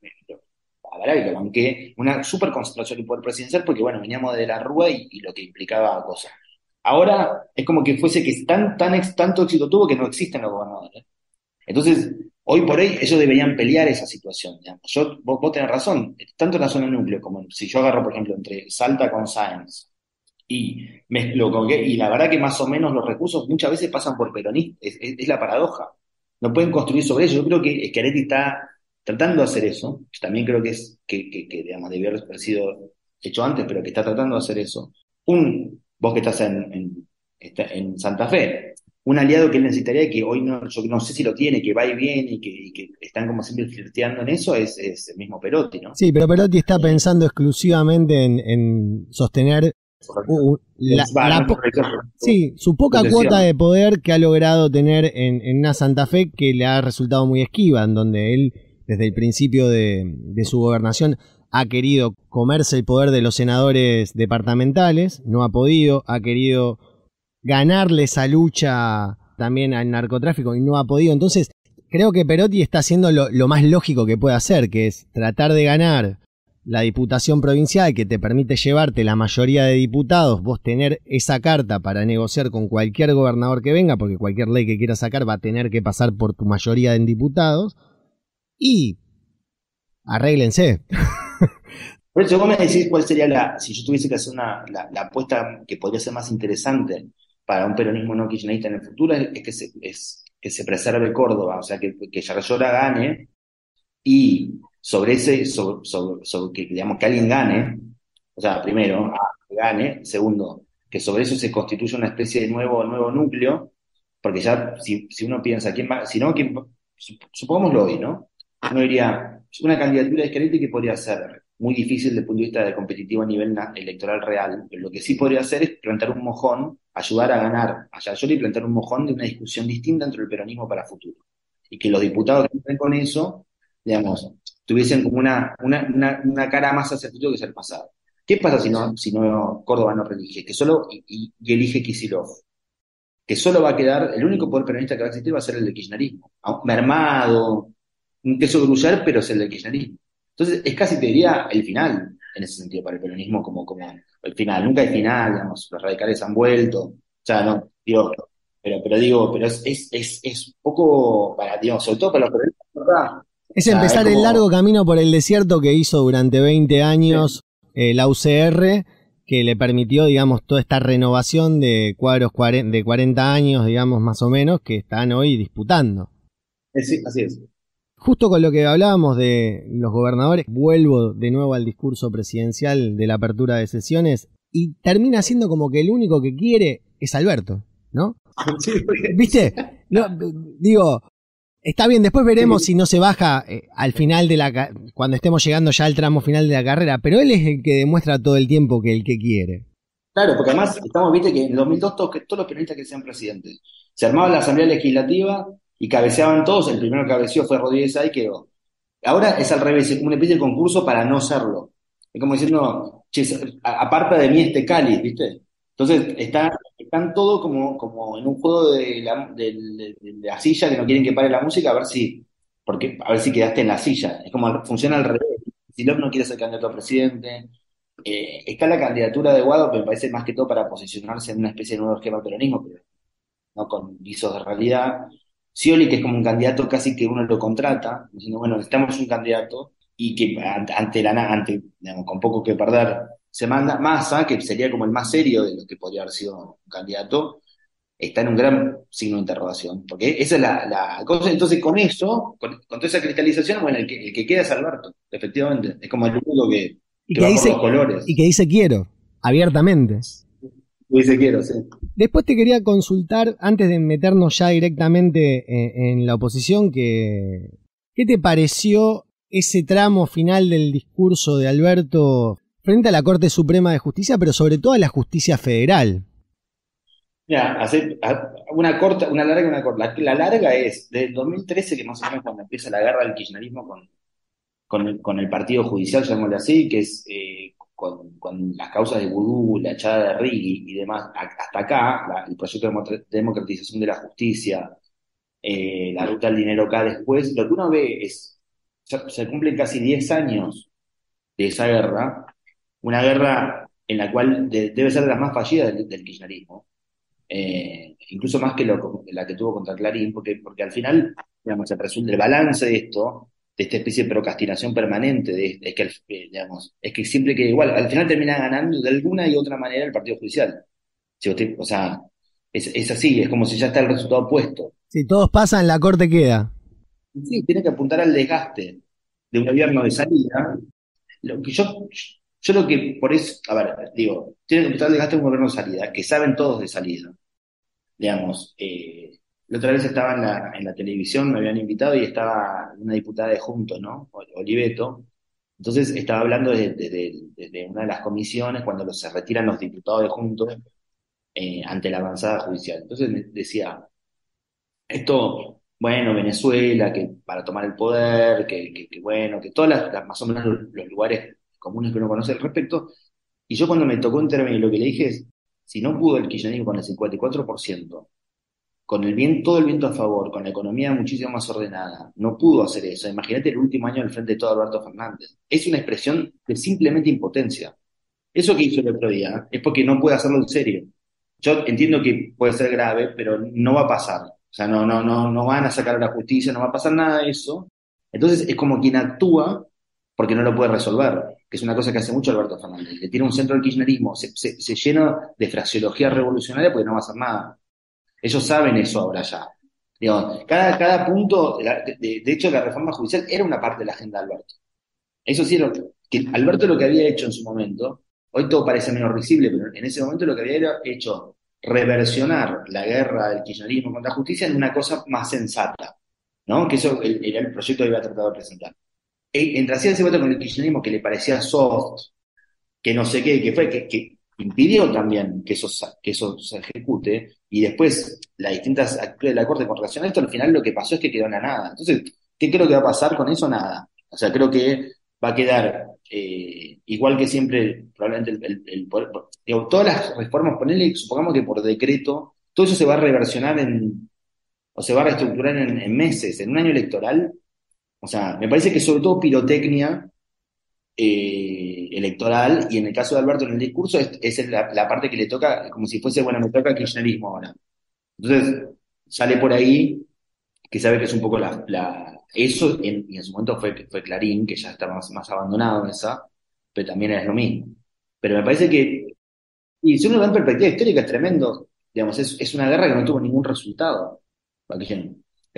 a y lo banqué, una super concentración del poder presidencial porque, bueno, veníamos de la Rúa y, lo que implicaba cosas. Ahora es como que fuese que tan, tan, tanto éxito tuvo que no existen los gobernadores. Entonces, Hoy por hoy ellos deberían pelear esa situación. Yo, vos, tenés razón, tanto en la zona núcleo como si yo agarro, por ejemplo, entre Salta con Science y mezclo que, y la verdad que más o menos los recursos muchas veces pasan por peronistas, es, la paradoja. No pueden construir sobre ello. Yo creo que Schiaretti está tratando de hacer eso. también creo que es que, digamos, debió haber sido hecho antes, pero que está tratando de hacer eso. Un, vos que estás en, en, en Santa Fe, un aliado que él necesitaría, que hoy no, yo no sé si lo tiene, que va y viene y que, están como siempre flirteando en eso, es, el mismo Perotti, ¿no? Sí, pero Perotti está pensando exclusivamente en, sostener la, sí, su poca cuota de poder que ha logrado tener en, en, una Santa Fe que le ha resultado muy esquiva, en donde él, desde el principio de, de su gobernación, ha querido comerse el poder de los senadores departamentales, no ha podido, ha querido ganarle esa lucha también al narcotráfico y no ha podido. Entonces, creo que Perotti está haciendo lo, más lógico que puede hacer, que es tratar de ganar la diputación provincial que te permite llevarte la mayoría de diputados, vos tener esa carta para negociar con cualquier gobernador que venga, porque cualquier ley que quieras sacar va a tener que pasar por tu mayoría de diputados, y arréglense. Por eso vos me decís cuál sería la, si yo tuviese que hacer una, la apuesta que podría ser más interesante para un peronismo no kirchnerista en el futuro es, que, se, es que se preserve Córdoba, o sea, que, que gane y sobre ese, sobre, que digamos que alguien gane, o sea, primero, que gane, segundo, que sobre eso se constituya una especie de nuevo, nuevo núcleo, porque ya si, si uno piensa, ¿quién va? Si no, ¿quién, supongámoslo hoy, ¿no? Uno diría, una candidatura de que podría ser muy difícil desde el punto de vista de competitivo a nivel electoral real, pero lo que sí podría hacer es plantar un mojón ayudar a ganar a Yayori y plantear un mojón de una discusión distinta entre el peronismo para futuro. Y que los diputados que estén con eso, digamos, tuviesen como una, una, una, cara más hacia el futuro que hacia el pasado. ¿Qué pasa si no, si no Córdoba no relige? Que solo y, elige Kisilov. Que solo va a quedar, el único poder peronista que va a existir va a ser el de kirchnerismo. Mermado, un queso grullar, pero es el del kirchnerismo. Entonces, es casi, te diría, el final en ese sentido para el peronismo como, como el final. Nunca hay final, digamos, los radicales han vuelto. O sea, no, digo, pero, pero digo, pero es, es, es, es poco para, digamos, sobre todo para los peronistas, ¿verdad? Es empezar el largo camino por el desierto que hizo durante 20 años eh, la UCR, que le permitió, digamos, toda esta renovación de cuadros de 40 años, digamos, más o menos, que están hoy disputando. Sí, así es. Justo con lo que hablábamos de los gobernadores, vuelvo de nuevo al discurso presidencial de la apertura de sesiones y termina siendo como que el único que quiere es Alberto, ¿no? ¿Viste? digo, está bien, después veremos si no se baja eh, al final de la cuando estemos llegando ya al tramo final de la carrera, pero él es el que demuestra todo el tiempo que el que quiere. Claro, porque además estamos, viste, que en el 2002 todos, todos los periodistas que sean presidentes. Se armaba la Asamblea Legislativa y cabeceaban todos, el primero que cabeció fue Rodríguez ahí quedó. Ahora es al revés, es como una especie de concurso para no serlo. Es como diciendo, aparta de mí este cáliz, ¿viste? Entonces, está, están todos como, como en un juego de la, de, la, silla que no quieren que pare la música, a ver si, porque, a ver si quedaste en la silla. Es como funciona al revés. Si no quiere ser candidato a presidente, eh, está la candidatura de Guado, que me parece más que todo para posicionarse en una especie de nuevo esquema peronismo, pero no con visos de realidad. Scioli, que es como un candidato casi que uno lo contrata, diciendo, bueno, necesitamos un candidato, y que ante la ante, digamos, con poco que perder, se manda. Massa, que sería como el más serio de lo que podría haber sido un candidato, está en un gran signo de interrogación. Porque esa es la, cosa. Entonces, con eso, con, toda esa cristalización, bueno, el que, el que queda es Alberto, efectivamente. Es como el único que, y que, dice, colores. Y que dice quiero, abiertamente. Dice quiero, sí. Después te quería consultar, antes de meternos ya directamente en, la oposición, que, ¿qué te pareció ese tramo final del discurso de Alberto frente a la Corte Suprema de Justicia, pero sobre todo a la justicia federal? Ya, hace una corta, una larga y una corta. La, larga es del 2013, que más o menos cuando empieza la guerra del kirchnerismo con, con el, con el partido judicial, llamémosle así, que es eh, con, las causas de Vudú, la echada de Rigui y demás, hasta acá, el proyecto de democratización de la justicia, eh, la ruta del dinero acá después, lo que uno ve es, se, cumplen casi 10 años de esa guerra, una guerra en la cual debe ser de las más fallidas del, kirchnerismo, eh, incluso más que la que tuvo contra Clarín, porque, porque al final, digamos, el, el balance de esto de esta especie de procrastinación permanente, de, es, que, eh, digamos, es que siempre que igual, al final termina ganando de alguna y otra manera el Partido Judicial. o sea, es, así, es como si ya está el resultado puesto. Si todos pasan, la Corte queda. Sí, tiene que apuntar al desgaste de un gobierno de salida. Lo que yo, yo lo que por eso, a ver, digo, tiene que apuntar al desgaste de un gobierno de salida, que saben todos de salida. Digamos, eh, la otra vez estaba en la, en la televisión, me habían invitado y estaba una diputada de Juntos, ¿no? Oliveto. Entonces estaba hablando de, una de las comisiones cuando se retiran los diputados de Juntos eh, ante la avanzada judicial. Entonces decía, esto, bueno, Venezuela, que para tomar el poder, que, bueno, que todas las, más o menos los, lugares comunes que uno conoce al respecto. Y yo cuando me tocó intervenir, lo que le dije es, si no pudo el kirchnerismo con el 54%, con el bien, todo el viento a favor, con la economía muchísimo más ordenada, no pudo hacer eso. Imagínate el último año al frente de todo Alberto Fernández. Es una expresión de simplemente impotencia. Eso que hizo el otro día es porque no puede hacerlo en serio. Yo entiendo que puede ser grave, pero no va a pasar. O sea, no, no, no, no van a sacar a la justicia, no va a pasar nada de eso. Entonces es como quien actúa porque no lo puede resolver, que es una cosa que hace mucho Alberto Fernández. Le tiene un centro del kirchnerismo, se, se llena de fraseología revolucionaria porque no va a hacer nada. Ellos saben eso ahora ya. cada, cada punto, de, hecho, la reforma judicial era una parte de la agenda de Alberto. Eso sí, lo, que Alberto lo que había hecho en su momento, hoy todo parece menos visible, pero en ese momento lo que había hecho reversionar la guerra del kirchnerismo contra la justicia en una cosa más sensata, ¿no? Que eso era el proyecto que iba a tratar de presentar. E, entre hacía ese voto con el kirchnerismo que le parecía soft, que no sé qué, que fue, que, impidió también que eso, que eso se ejecute, y después las distintas actitudes de la Corte con relación a esto, al final lo que pasó es que quedó en la nada. Entonces, ¿qué creo que va a pasar con eso? Nada. O sea, creo que va a quedar eh, igual que siempre, probablemente el, poder, todas las reformas, ponerle, supongamos que por decreto, todo eso se va a reversionar en, o se va a reestructurar en, meses, en un año electoral. O sea, me parece que sobre todo pirotecnia eh, electoral, y en el caso de Alberto en el discurso, es, la, parte que le toca, como si fuese, bueno, me toca el kirchnerismo ahora. Entonces, sale por ahí, que sabe que es un poco la... eso, en, y en su momento fue, fue Clarín, que ya está más, más abandonado esa, pero también es lo mismo. Pero me parece que, y si uno ve en perspectiva histórica, es tremendo. Digamos, es, es una guerra que no tuvo ningún resultado. El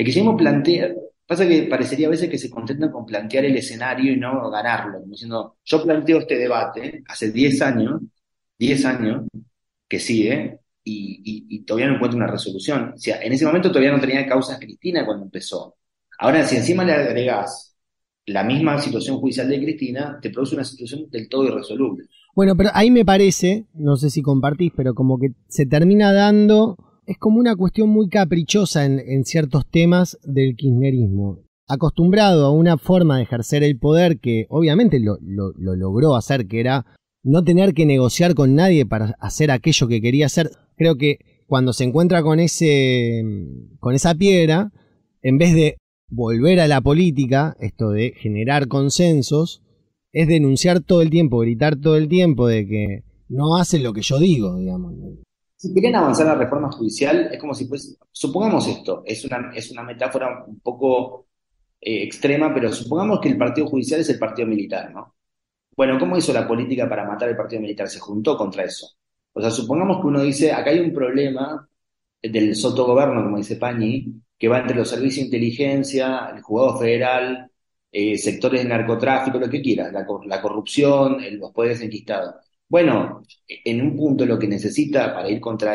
kirchnerismo plantea, Pasa que parecería a veces que se contentan con plantear el escenario y no ganarlo, como diciendo, yo planteo este debate hace 10 años, 10 años, que sigue, y, y, todavía no encuentro una resolución. O sea, en ese momento todavía no tenía causas Cristina cuando empezó. Ahora, si encima le agregás la misma situación judicial de Cristina, te produce una situación del todo irresoluble. Bueno, pero ahí me parece, no sé si compartís, pero como que se termina dando, es como una cuestión muy caprichosa en, ciertos temas del kirchnerismo. Acostumbrado a una forma de ejercer el poder que obviamente lo, lo logró hacer, que era no tener que negociar con nadie para hacer aquello que quería hacer. Creo que cuando se encuentra con ese con esa piedra, en vez de volver a la política, esto de generar consensos, es denunciar todo el tiempo, gritar todo el tiempo de que no hacen lo que yo digo, digamos. Si quieren avanzar la reforma judicial, es como si pues, supongamos esto, es una, es una metáfora un poco eh, extrema, pero supongamos que el partido judicial es el partido militar, ¿no? Bueno, ¿cómo hizo la política para matar el partido militar? Se juntó contra eso. O sea, supongamos que uno dice, acá hay un problema del sotogobierno, como dice Pañi, que va entre los servicios de inteligencia, el juzgado federal, eh, sectores de narcotráfico, lo que quieras, la, corrupción, los poderes enquistados. Bueno, en un punto lo que necesita para ir contra,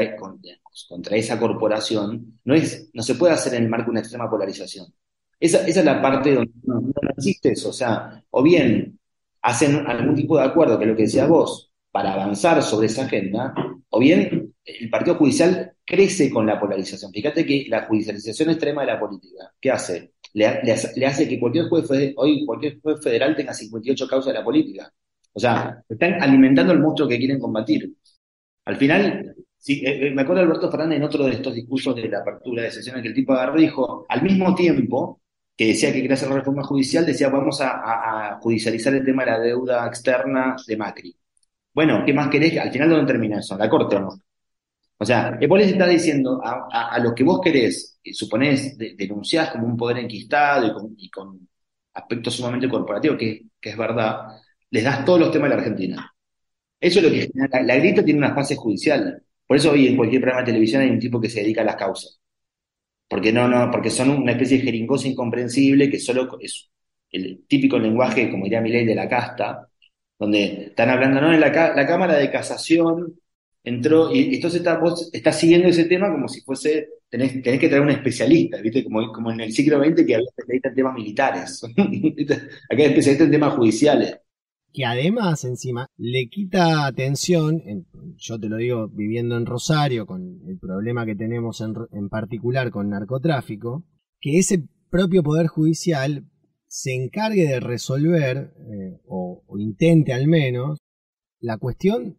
contra esa corporación no, es, no se puede hacer en el marco de una extrema polarización. Esa, esa es la parte donde no, no existe eso. O sea, o bien hacen algún tipo de acuerdo, que es lo que decías vos, para avanzar sobre esa agenda, o bien el Partido Judicial crece con la polarización. Fíjate que la judicialización extrema de la política, ¿qué hace? Le, hace, que cualquier juez, hoy cualquier juez federal tenga 58 causas de la política. O sea, están alimentando el monstruo que quieren combatir. Al final, eh, eh, me acuerdo de Alberto Fernández en otro de estos discursos de la apertura de sesión que el tipo agarró dijo, al mismo tiempo, que decía que quería hacer la reforma judicial, decía vamos a, judicializar el tema de la deuda externa de Macri. Bueno, ¿qué más querés? Al final, ¿dónde termina eso? ¿La corte o no? O sea, vos les está diciendo a, a, lo que vos querés, suponés, denunciás como un poder enquistado y con, aspectos sumamente corporativos, que, es verdad, les das todos los temas de la Argentina. Eso es lo que la, la grita tiene una fase judicial. Por eso hoy en cualquier programa de televisión hay un tipo que se dedica a las causas porque no, no, porque son una especie de jeringosa incomprensible que solo es el típico lenguaje, como diría ley de la casta, donde están hablando, no, en la, Cámara de Casación entró, y entonces está, vos estás siguiendo ese tema como si fuese, tenés, tenés que traer un especialista, ¿viste? Como, como en el siglo XX que había especialistas en temas militares, acá hay especialistas en temas judiciales que además encima le quita atención, yo te lo digo viviendo en Rosario, con el problema que tenemos en, particular con narcotráfico, que ese propio Poder Judicial se encargue de resolver, eh, o, intente al menos, la cuestión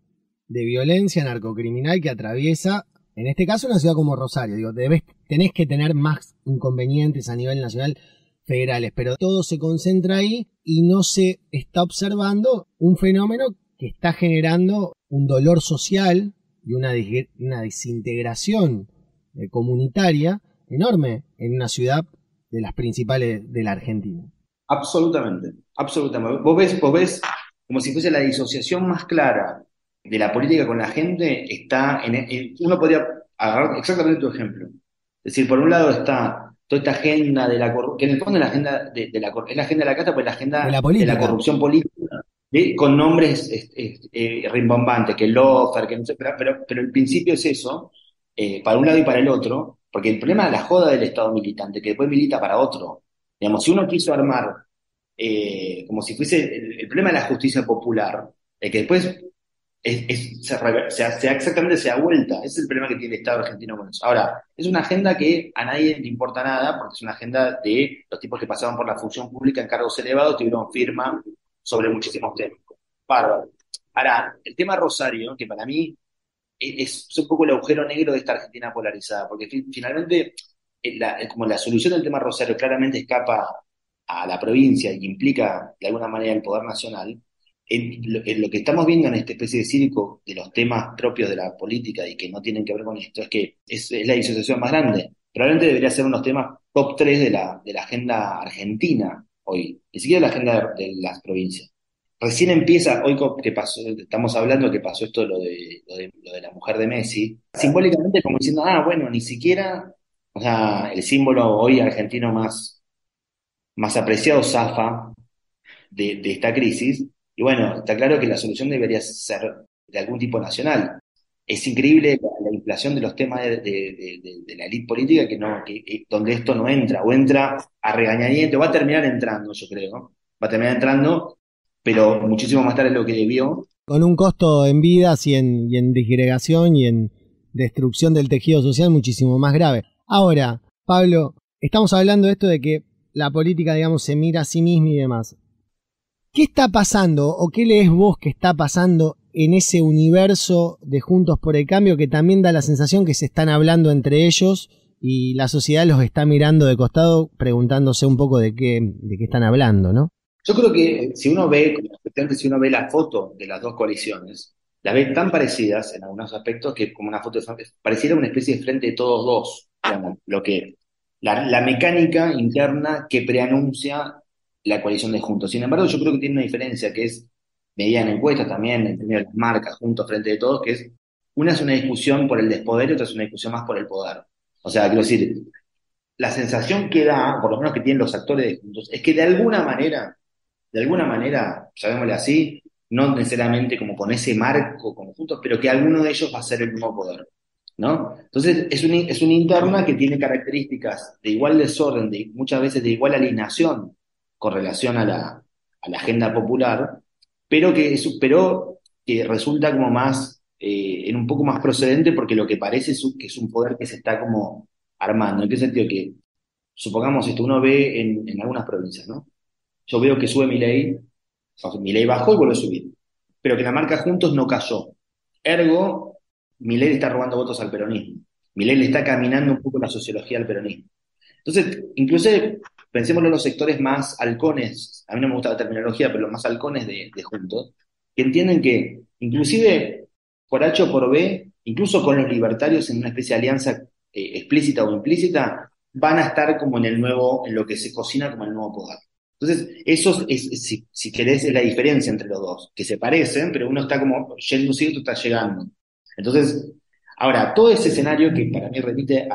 de violencia narcocriminal que atraviesa, en este caso, una ciudad como Rosario. Digo, debes, tenés que tener más inconvenientes a nivel nacional pero todo se concentra ahí y no se está observando un fenómeno que está generando un dolor social y una, desintegración eh, comunitaria enorme en una ciudad de las principales de la Argentina. Absolutamente, absolutamente. Vos ves, como si fuese la disociación más clara de la política con la gente, está en, uno podría agarrar exactamente tu ejemplo. Es decir, por un lado está toda esta agenda de la corrupción, que en el fondo es la agenda de, la, es la agenda de la cata, pues la agenda de la, corrupción política, con nombres eh, rimbombantes, que Lofer, que no sé, pero, pero, el principio es eso, eh, para un lado y para el otro, porque el problema es la joda del Estado militante, que después milita para otro. Digamos, si uno quiso armar eh, como si fuese el, el, problema de la justicia popular, que después es, se, exactamente se da vuelta. Ese es el problema que tiene el Estado argentino con eso. Ahora, es una agenda que a nadie le importa nada, porque es una agenda de los tipos que pasaban por la función pública en cargos elevados, tuvieron firma sobre muchísimos temas. Bárbaro. Ahora, el tema Rosario, que para mí es, un poco el agujero negro de esta Argentina polarizada, porque finalmente, eh, como la solución del tema Rosario claramente escapa a la provincia y implica de alguna manera el poder nacional, lo, que estamos viendo en esta especie de circo de los temas propios de la política y que no tienen que ver con esto es que es, la disociación más grande. Probablemente debería ser unos temas top 3 de la, de la agenda argentina hoy, ni siquiera de la agenda de, las provincias. Recién empieza, hoy que pasó, estamos hablando que pasó esto lo de, lo de, de la mujer de Messi, simbólicamente como diciendo, ah, bueno, ni siquiera, o sea, el símbolo hoy argentino más más apreciado zafa de, esta crisis. Y bueno, está claro que la solución debería ser de algún tipo nacional. Es increíble la, inflación de los temas de, la élite política que no, que, donde esto no entra, o entra a regañamiento, va a terminar entrando, yo creo, va a terminar entrando, pero muchísimo más tarde de lo que debió. Con un costo en vidas y en, y en disgregación y en destrucción del tejido social muchísimo más grave. Ahora, Pablo, estamos hablando de esto de que la política, digamos, se mira a sí misma y demás. ¿Qué está pasando o qué lees vos que está pasando en ese universo de Juntos por el Cambio que también da la sensación que se están hablando entre ellos y la sociedad los está mirando de costado preguntándose un poco de qué, de qué están hablando, ¿no? Yo creo que si uno ve, si uno ve la foto de las dos coaliciones, las ve tan parecidas en algunos aspectos que como una foto de pareciera una especie de frente de todos dos, lo que la, mecánica interna que preanuncia la coalición de Juntos. Sin embargo, yo creo que tiene una diferencia que es medida en encuestas también, en términos las marcas, Juntos frente de todos, que es una es una discusión por el despoder y otra es una discusión más por el poder. O sea, quiero decir, la sensación que da, por lo menos que tienen los actores de Juntos, es que de alguna manera, de alguna manera, llamémosle así, no necesariamente como con ese marco como Juntos, pero que alguno de ellos va a ser el mismo poder. ¿no? Entonces, es, un, es una interna que tiene características de igual desorden, de, muchas veces de igual alineación con relación a la, agenda popular, pero que, pero que resulta como más, eh, en un poco más procedente porque lo que parece es que es un poder que se está como armando. ¿En qué sentido? Que, supongamos esto, uno ve en, algunas provincias, ¿no? Yo veo que sube mi ley, mi ley bajó y vuelve a subir, pero que la marca Juntos no cayó. Ergo, Milei está robando votos al peronismo. Milei le está caminando un poco la sociología al peronismo. Entonces, incluso pensémoslo en los sectores más halcones, a mí no me gusta la terminología, pero los más halcones de, Juntos, que entienden que, inclusive por H o por B, incluso con los libertarios en una especie de alianza eh, explícita o implícita, van a estar como en el nuevo, en lo que se cocina como el nuevo poder. Entonces, eso es, si, si, querés, es la diferencia entre los dos, que se parecen, pero uno está como yendo y otro está llegando. Entonces, ahora, todo ese escenario que para mí repite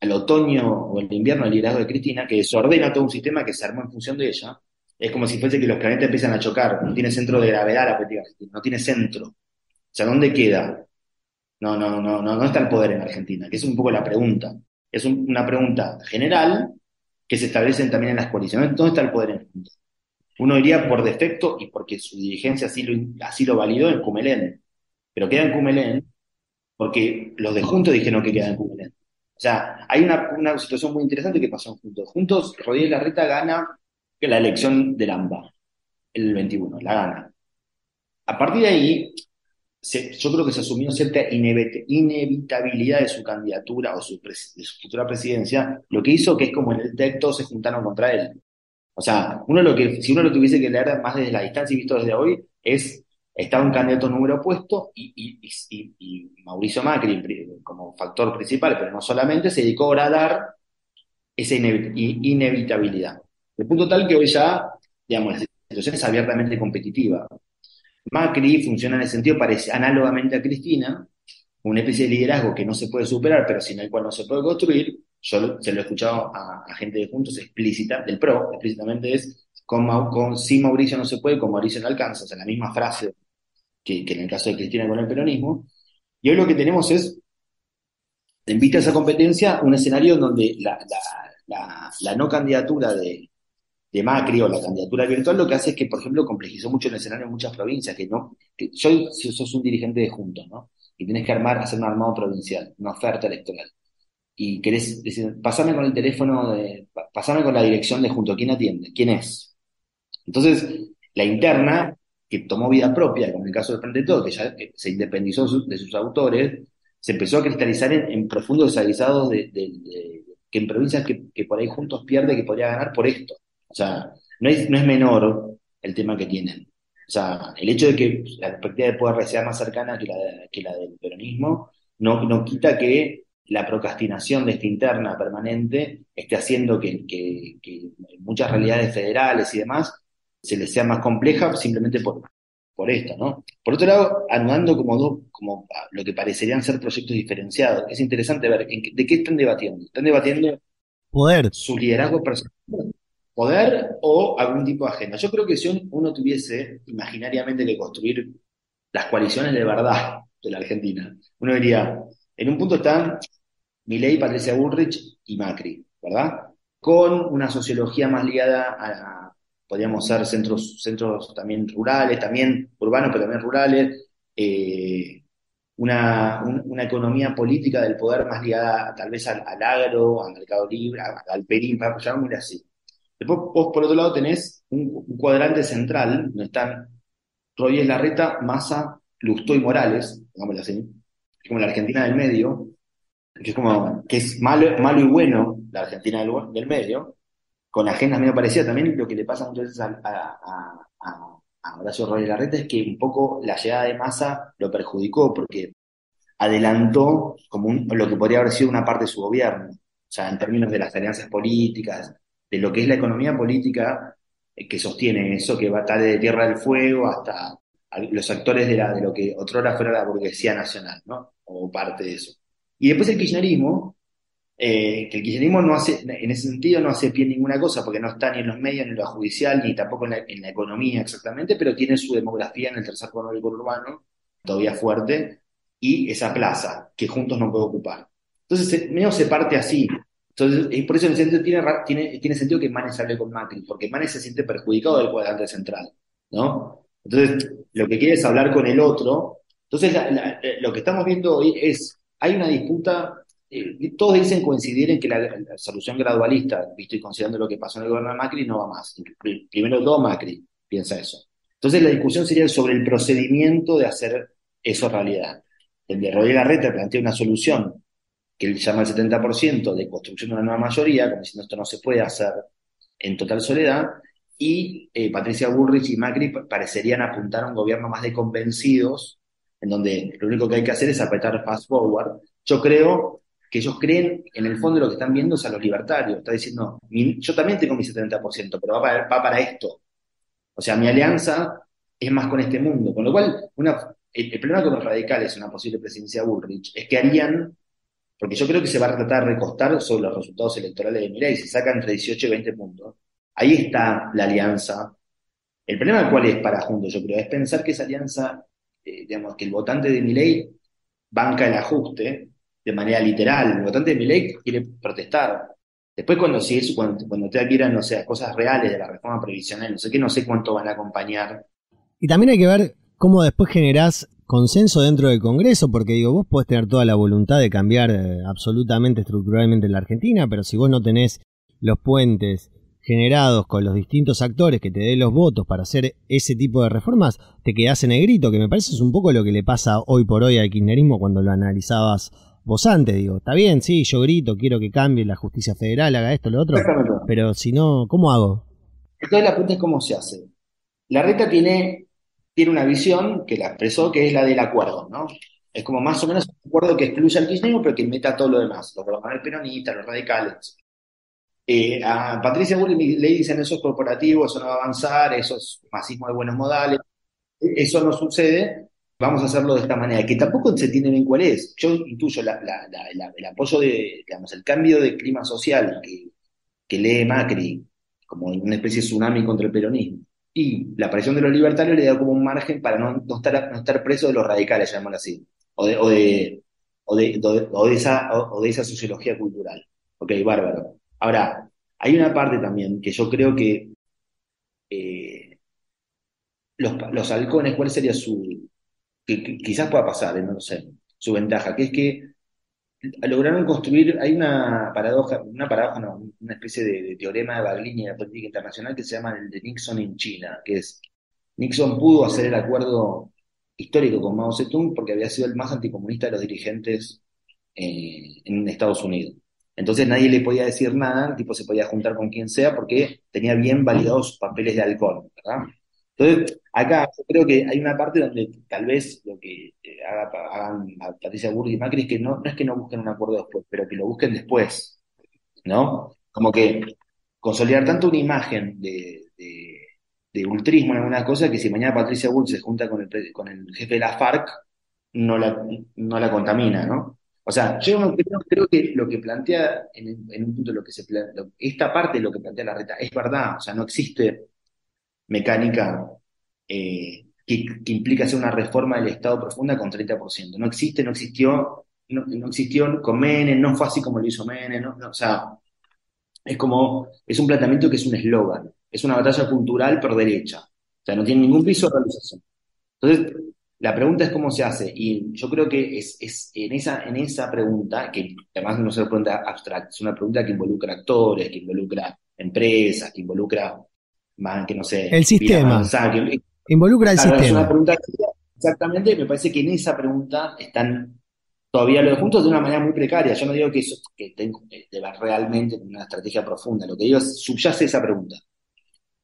al otoño o el invierno del liderazgo de Cristina, que desordena todo un sistema que se armó en función de ella, es como si fuese que los planetas empiezan a chocar, no tiene centro de gravedad la política argentina, no tiene centro. O sea, ¿dónde queda? No, no, no, no, no está el poder en Argentina, que es un poco la pregunta. Es una pregunta general que se establece también en las coaliciones. ¿Dónde está el poder en Argentina? Uno iría por defecto y porque su dirigencia así lo, así lo validó en Cumelén pero queda en Cumelén porque los de Juntos dijeron que queda en. O sea, hay una, situación muy interesante que pasó Juntos. Juntos, Rodríguez Larreta gana la elección del AMBA, el 21, la gana. A partir de ahí, yo creo que se asumió cierta inevitabilidad de su candidatura o su, de su futura presidencia, lo que hizo que es como en el texto se juntaron contra él. O sea, uno lo que, si uno lo tuviese que leer más desde la distancia y visto desde hoy, es estaba un candidato número opuesto y, Mauricio Macri como factor principal, pero no solamente, se dedicó a dar esa inevitabilidad. De punto tal que hoy ya, digamos, la situación es abiertamente competitiva. Macri funciona en el sentido parece análogamente a Cristina, una especie de liderazgo que no se puede superar, pero sin el cual no se puede construir. Yo se lo he escuchado a, gente de Juntos explícita, del PRO, explícitamente es, con, con, sin Mauricio no se puede, con Mauricio no alcanza, o sea, la misma frase que, en el caso de Cristina con el peronismo. Y hoy lo que tenemos es, en vista de esa competencia, un escenario donde la, no candidatura de, Macri o la candidatura virtual lo que hace es que, por ejemplo, complejizó mucho el escenario en muchas provincias, que no, que yo, si sos un dirigente de Juntos, ¿no? Y tenés que armar, hacer un armado provincial, una oferta electoral. Y querés decir, pasame con el teléfono, de, pasame con la dirección de Juntos, ¿quién atiende? ¿Quién es? Entonces, la interna que tomó vida propia, como en el caso del Frente de Todo, que ya se independizó de sus autores, se empezó a cristalizar en, profundos desaguisados de, que en provincias que, por ahí juntos pierde, que podría ganar por esto. O sea, no es, no es menor el tema que tienen. O sea, el hecho de que la perspectiva de poder sea más cercana que la, que la del peronismo, no, no quita que la procrastinación de esta interna permanente esté haciendo que muchas realidades federales y demás se les sea más compleja simplemente por, por esto, ¿no? Por otro lado, anudando como, dos, como lo que parecerían ser proyectos diferenciados, es interesante ver de qué están debatiendo. Están debatiendo poder. Su liderazgo personal. poder o algún tipo de agenda. Yo creo que si uno tuviese imaginariamente que construir las coaliciones de verdad de la Argentina, uno diría, en un punto están Milei, Patricia Bullrich y Macri, ¿verdad? Con una sociología más ligada a, podríamos ser centros, centros también rurales, también urbanos, pero también rurales, eh, una, economía política del poder más ligada tal vez al, agro, al mercado libre, al PERI, para llamarlo así. Después vos por otro lado tenés un, cuadrante central donde están Rodríguez Larreta, Massa, Lustó y Morales, digámoslo así, como la Argentina del medio, que es como que es malo, malo y bueno la Argentina del, medio, con agendas medio parecidas también lo que le pasa muchas veces a, a, a, Horacio Rodríguez Larreta es que un poco la llegada de Massa lo perjudicó porque adelantó lo que podría haber sido una parte de su gobierno, o sea, en términos de las alianzas políticas, de lo que es la economía política eh, que sostiene eso, que va tal de Tierra del Fuego hasta los actores de lo que otrora fuera la burguesía nacional, ¿no? O parte de eso. Y después el kirchnerismo, eh, que el kirchnerismo no hace, en ese sentido no hace pie en ninguna cosa, porque no está ni en los medios, ni en lo judicial, ni tampoco en la, economía exactamente, pero tiene su demografía en el tercer cono urbano, todavía fuerte, y esa plaza, que juntos no puede ocupar. Entonces, medio se parte así. Entonces, por eso en ese sentido tiene, tiene, tiene sentido que Manes hable con Macri, porque Manes se siente perjudicado del cuadrante central, ¿no? Entonces, lo que quiere es hablar con el otro. Entonces, lo que estamos viendo hoy es, hay una disputa todos dicen coincidir en que la, solución gradualista, visto y considerando lo que pasó en el gobierno de Macri, no va más. Primero todo Macri piensa eso. Entonces la discusión sería sobre el procedimiento de hacer eso realidad. El de Rodríguez Larreta plantea una solución que él llama el 70% de construcción de una nueva mayoría, como diciendo esto no se puede hacer en total soledad, y eh, Patricia Bullrich y Macri parecerían apuntar a un gobierno más de convencidos, en donde lo único que hay que hacer es apretar fast forward. Yo creo que ellos creen, en el fondo lo que están viendo es a los libertarios. Está diciendo, yo también tengo mi 70%, pero va para, esto. O sea, mi alianza es más con este mundo. Con lo cual, el, problema con los radicales una posible presidencia Bullrich es que harían, porque yo creo que se va a tratar de recostar sobre los resultados electorales de Milei, se sacan entre 18 y 20 puntos. Ahí está la alianza. El problema cuál es para Juntos, yo creo, es pensar que esa alianza, eh, digamos, que el votante de Milei banca el ajuste, de manera literal. El votante de Milei quiere protestar. Después cuando si eso, cuando, cuando te quieran, no sé, cosas reales de la reforma previsional, no sé qué, no sé cuánto van a acompañar. Y también hay que ver cómo después generás consenso dentro del Congreso, porque digo, vos podés tener toda la voluntad de cambiar eh, absolutamente estructuralmente la Argentina, pero si vos no tenés los puentes generados con los distintos actores que te den los votos para hacer ese tipo de reformas, te quedás en negrito, que me parece es un poco lo que le pasa hoy por hoy al kirchnerismo cuando lo analizabas vos antes, digo, está bien, sí, yo grito, quiero que cambie la justicia federal, haga esto, lo otro, pero si no, ¿cómo hago? Entonces la pregunta es cómo se hace. La reta tiene, tiene una visión que la expresó, que es la del acuerdo, ¿no? Es como más o menos un acuerdo que excluye al kirchnerismo, pero que meta todo lo demás, los el peronistas, los radicales. Eh, a Patricia Bullrich le dicen eso es corporativo, eso no va a avanzar, eso es masismo de buenos modales. Eso no sucede, vamos a hacerlo de esta manera, que tampoco se entiende bien cuál es. Yo intuyo el apoyo de, digamos, el cambio de clima social que, que lee Macri como una especie de tsunami contra el peronismo. Y la aparición de los libertarios le da como un margen para no, estar, no preso de los radicales, llamémoslo así, o de, esa, o de esa sociología cultural. Ok, bárbaro. Ahora, hay una parte también que yo creo que eh, los, los halcones, ¿cuál sería su, que, quizás pueda pasar, ¿eh? no sé, su ventaja, que es que lograron construir, hay una paradoja, una paradoja, no, una especie de, teorema de Baglini en la política internacional que se llama el de Nixon en China, que es, Nixon pudo hacer el acuerdo histórico con Mao Zedong porque había sido el más anticomunista de los dirigentes eh, en Estados Unidos. Entonces nadie le podía decir nada, el tipo se podía juntar con quien sea porque tenía bien validados papeles de alcohol, ¿verdad? Entonces, acá yo creo que hay una parte donde tal vez lo que eh, hagan a Patricia Burri y Macri es que no, es que no busquen un acuerdo después, pero que lo busquen después, ¿no? Como que consolidar tanto una imagen de, de, ultrismo en alguna cosa que si mañana Patricia Bull se junta con el, con el jefe de la FARC, no la, no la contamina, ¿no? O sea, yo no creo, que lo que plantea, en, un punto lo que se plantea, esta parte de lo que plantea la reta es verdad, o sea, no existe mecánica eh, que, implica hacer una reforma del Estado profunda con 30%. No existe, no existió, no, existió con Menem, no fue así como lo hizo Menem, o sea, es como, es un planteamiento que es un eslogan, es una batalla cultural por derecha, o sea, no tiene ningún piso de realización. Entonces, la pregunta es cómo se hace, y yo creo que es, es en esa, en esa pregunta, que además no es una pregunta abstracta, es una pregunta que involucra actores, que involucra empresas, que involucra, más, que no sé, El sistema. que- Involucra es una sistema. pregunta exactamente, me parece que en esa pregunta están todavía los juntos de una manera muy precaria. Yo no digo que eso que tengo deba realmente una estrategia profunda, lo que digo es subyace esa pregunta.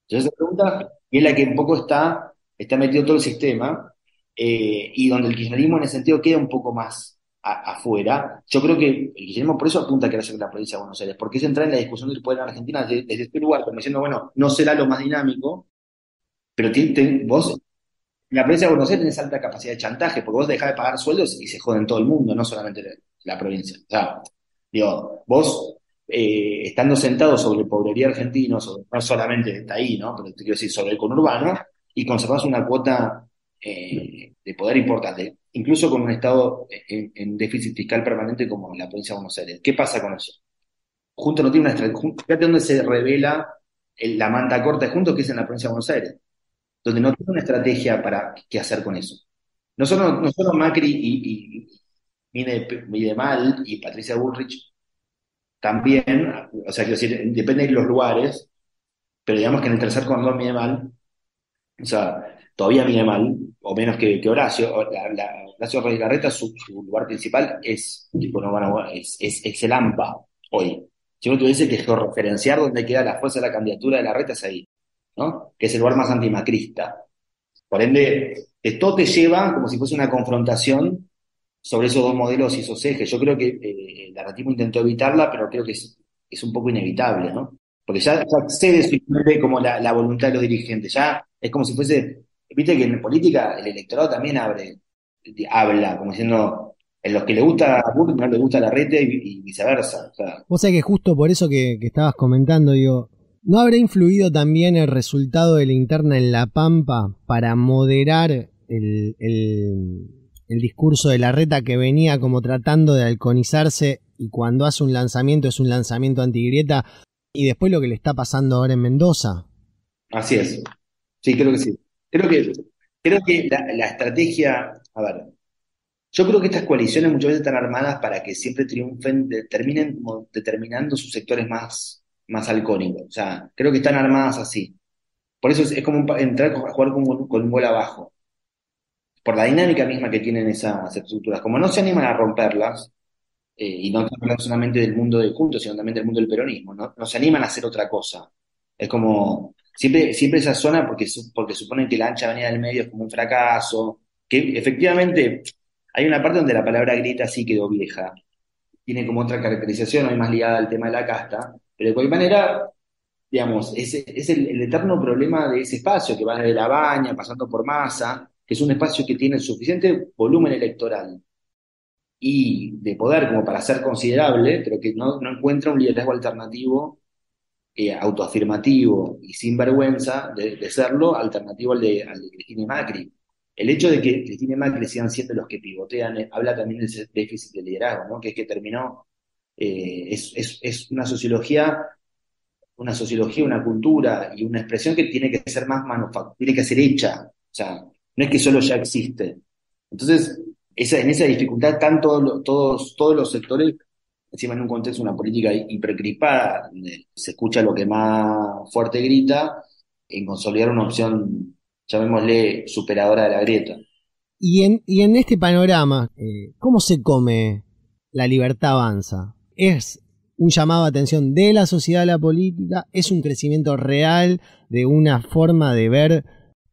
Entonces esa pregunta y es la que un poco está, está metido todo el sistema, eh, y donde el kirchnerismo en ese sentido queda un poco más afuera. Yo creo que kirchnerismo por eso apunta a ser la provincia de Buenos Aires, porque es entrar en la discusión del poder en Argentina desde, desde este lugar, como diciendo, bueno, no será lo más dinámico, pero vos la provincia de Buenos Aires tenés alta capacidad de chantaje, porque vos dejás de pagar sueldos y se joden todo el mundo, no solamente la, provincia. O sea, digo, vos eh, estando sentado sobre el pobrería argentino, no solamente está ahí, ¿no? Pero te quiero decir, sobre el conurbano, y conservás una cuota eh, de poder importante, incluso con un Estado en, déficit fiscal permanente como la provincia de Buenos Aires. ¿Qué pasa con eso? Juntos no tiene una estrategia, fíjate dónde se revela el- la manta corta de Juntos, que es en la provincia de Buenos Aires donde no tiene una estrategia para qué hacer con eso. No solo, Macri y, y, y Mal y Patricia Bullrich también, o sea, quiero decir, depende de los lugares, pero digamos que en el tercer cordón mide mal, o sea, todavía mide mal, o menos que, que Horacio, la, la- Horacio Rodríguez Larreta, su, lugar principal es, tipo, no, es, es, es el AMPA hoy. Si uno tuviese que georreferenciar dónde queda la fuerza de la candidatura de Larreta es ahí, ¿no? Que es el lugar más antimacrista. Por ende, esto te lleva como si fuese una confrontación sobre esos dos modelos y esos ejes. Yo creo que eh, el narrativo intentó evitarla, pero creo que es, es un poco inevitable, ¿no? Porque ya, ya cede finalmente como la, la voluntad de los dirigentes. Ya es como si fuese, viste que en política el electorado también abre, habla, como diciendo, en los que le gusta a Burke no le gusta la rete y, y viceversa. O sea, Vos sabés que justo por eso que, que estabas comentando, digo, ¿no habrá influido también el resultado de la interna en La Pampa para moderar el, el, el discurso de la reta que venía como tratando de alconizarse y cuando hace un lanzamiento es un lanzamiento antigrieta y después lo que le está pasando ahora en Mendoza? así es. Sí, creo que sí. Creo que, creo que la, estrategia, a ver, Yo creo que estas coaliciones muchas veces están armadas para que siempre triunfen, terminen determinando sus sectores más, más halcónicos. O sea, creo que están armadas así. Por eso es, como entrar a jugar con, un- gol abajo. Por la dinámica misma que tienen esas estructuras. Como no se animan a romperlas, eh, y no hablan solamente del mundo de culto, sino también del mundo del peronismo. No se animan a hacer otra cosa. Es como, siempre, siempre esa zona, porque, porque suponen que la ancha avenida del medio es como un fracaso, que efectivamente hay una parte donde la palabra grieta sí quedó vieja, tiene como otra caracterización, hoy más ligada al tema de la casta, pero de cualquier manera, digamos, es, es el, eterno problema de ese espacio que va desde La Baña, pasando por Massa, que es un espacio que tiene suficiente volumen electoral y de poder como para ser considerable, pero que no encuentra un liderazgo alternativo, eh, autoafirmativo y sin vergüenza de, serlo, alternativo al de, al de Cristina Macri. El hecho de que Cristina Macri sigan siendo los que pivotean eh, habla también de ese déficit de liderazgo, ¿no? Que es que terminó, eh, es, una sociología, una sociología, una cultura y una expresión que tiene que ser más manufacturada, tiene que ser hecha, o sea, no es que solo ya existe. Entonces, en esa dificultad están todos, los- todos, todos los sectores, encima en un contexto una política hipercrispada, donde se escucha lo que más fuerte grita, en consolidar una opción, llamémosle, superadora de la grieta. Y en, y en este panorama, eh, ¿cómo se come la libertad avanza? ¿Es un llamado de atención de la sociedad a la política? ¿Es un crecimiento real de una forma de ver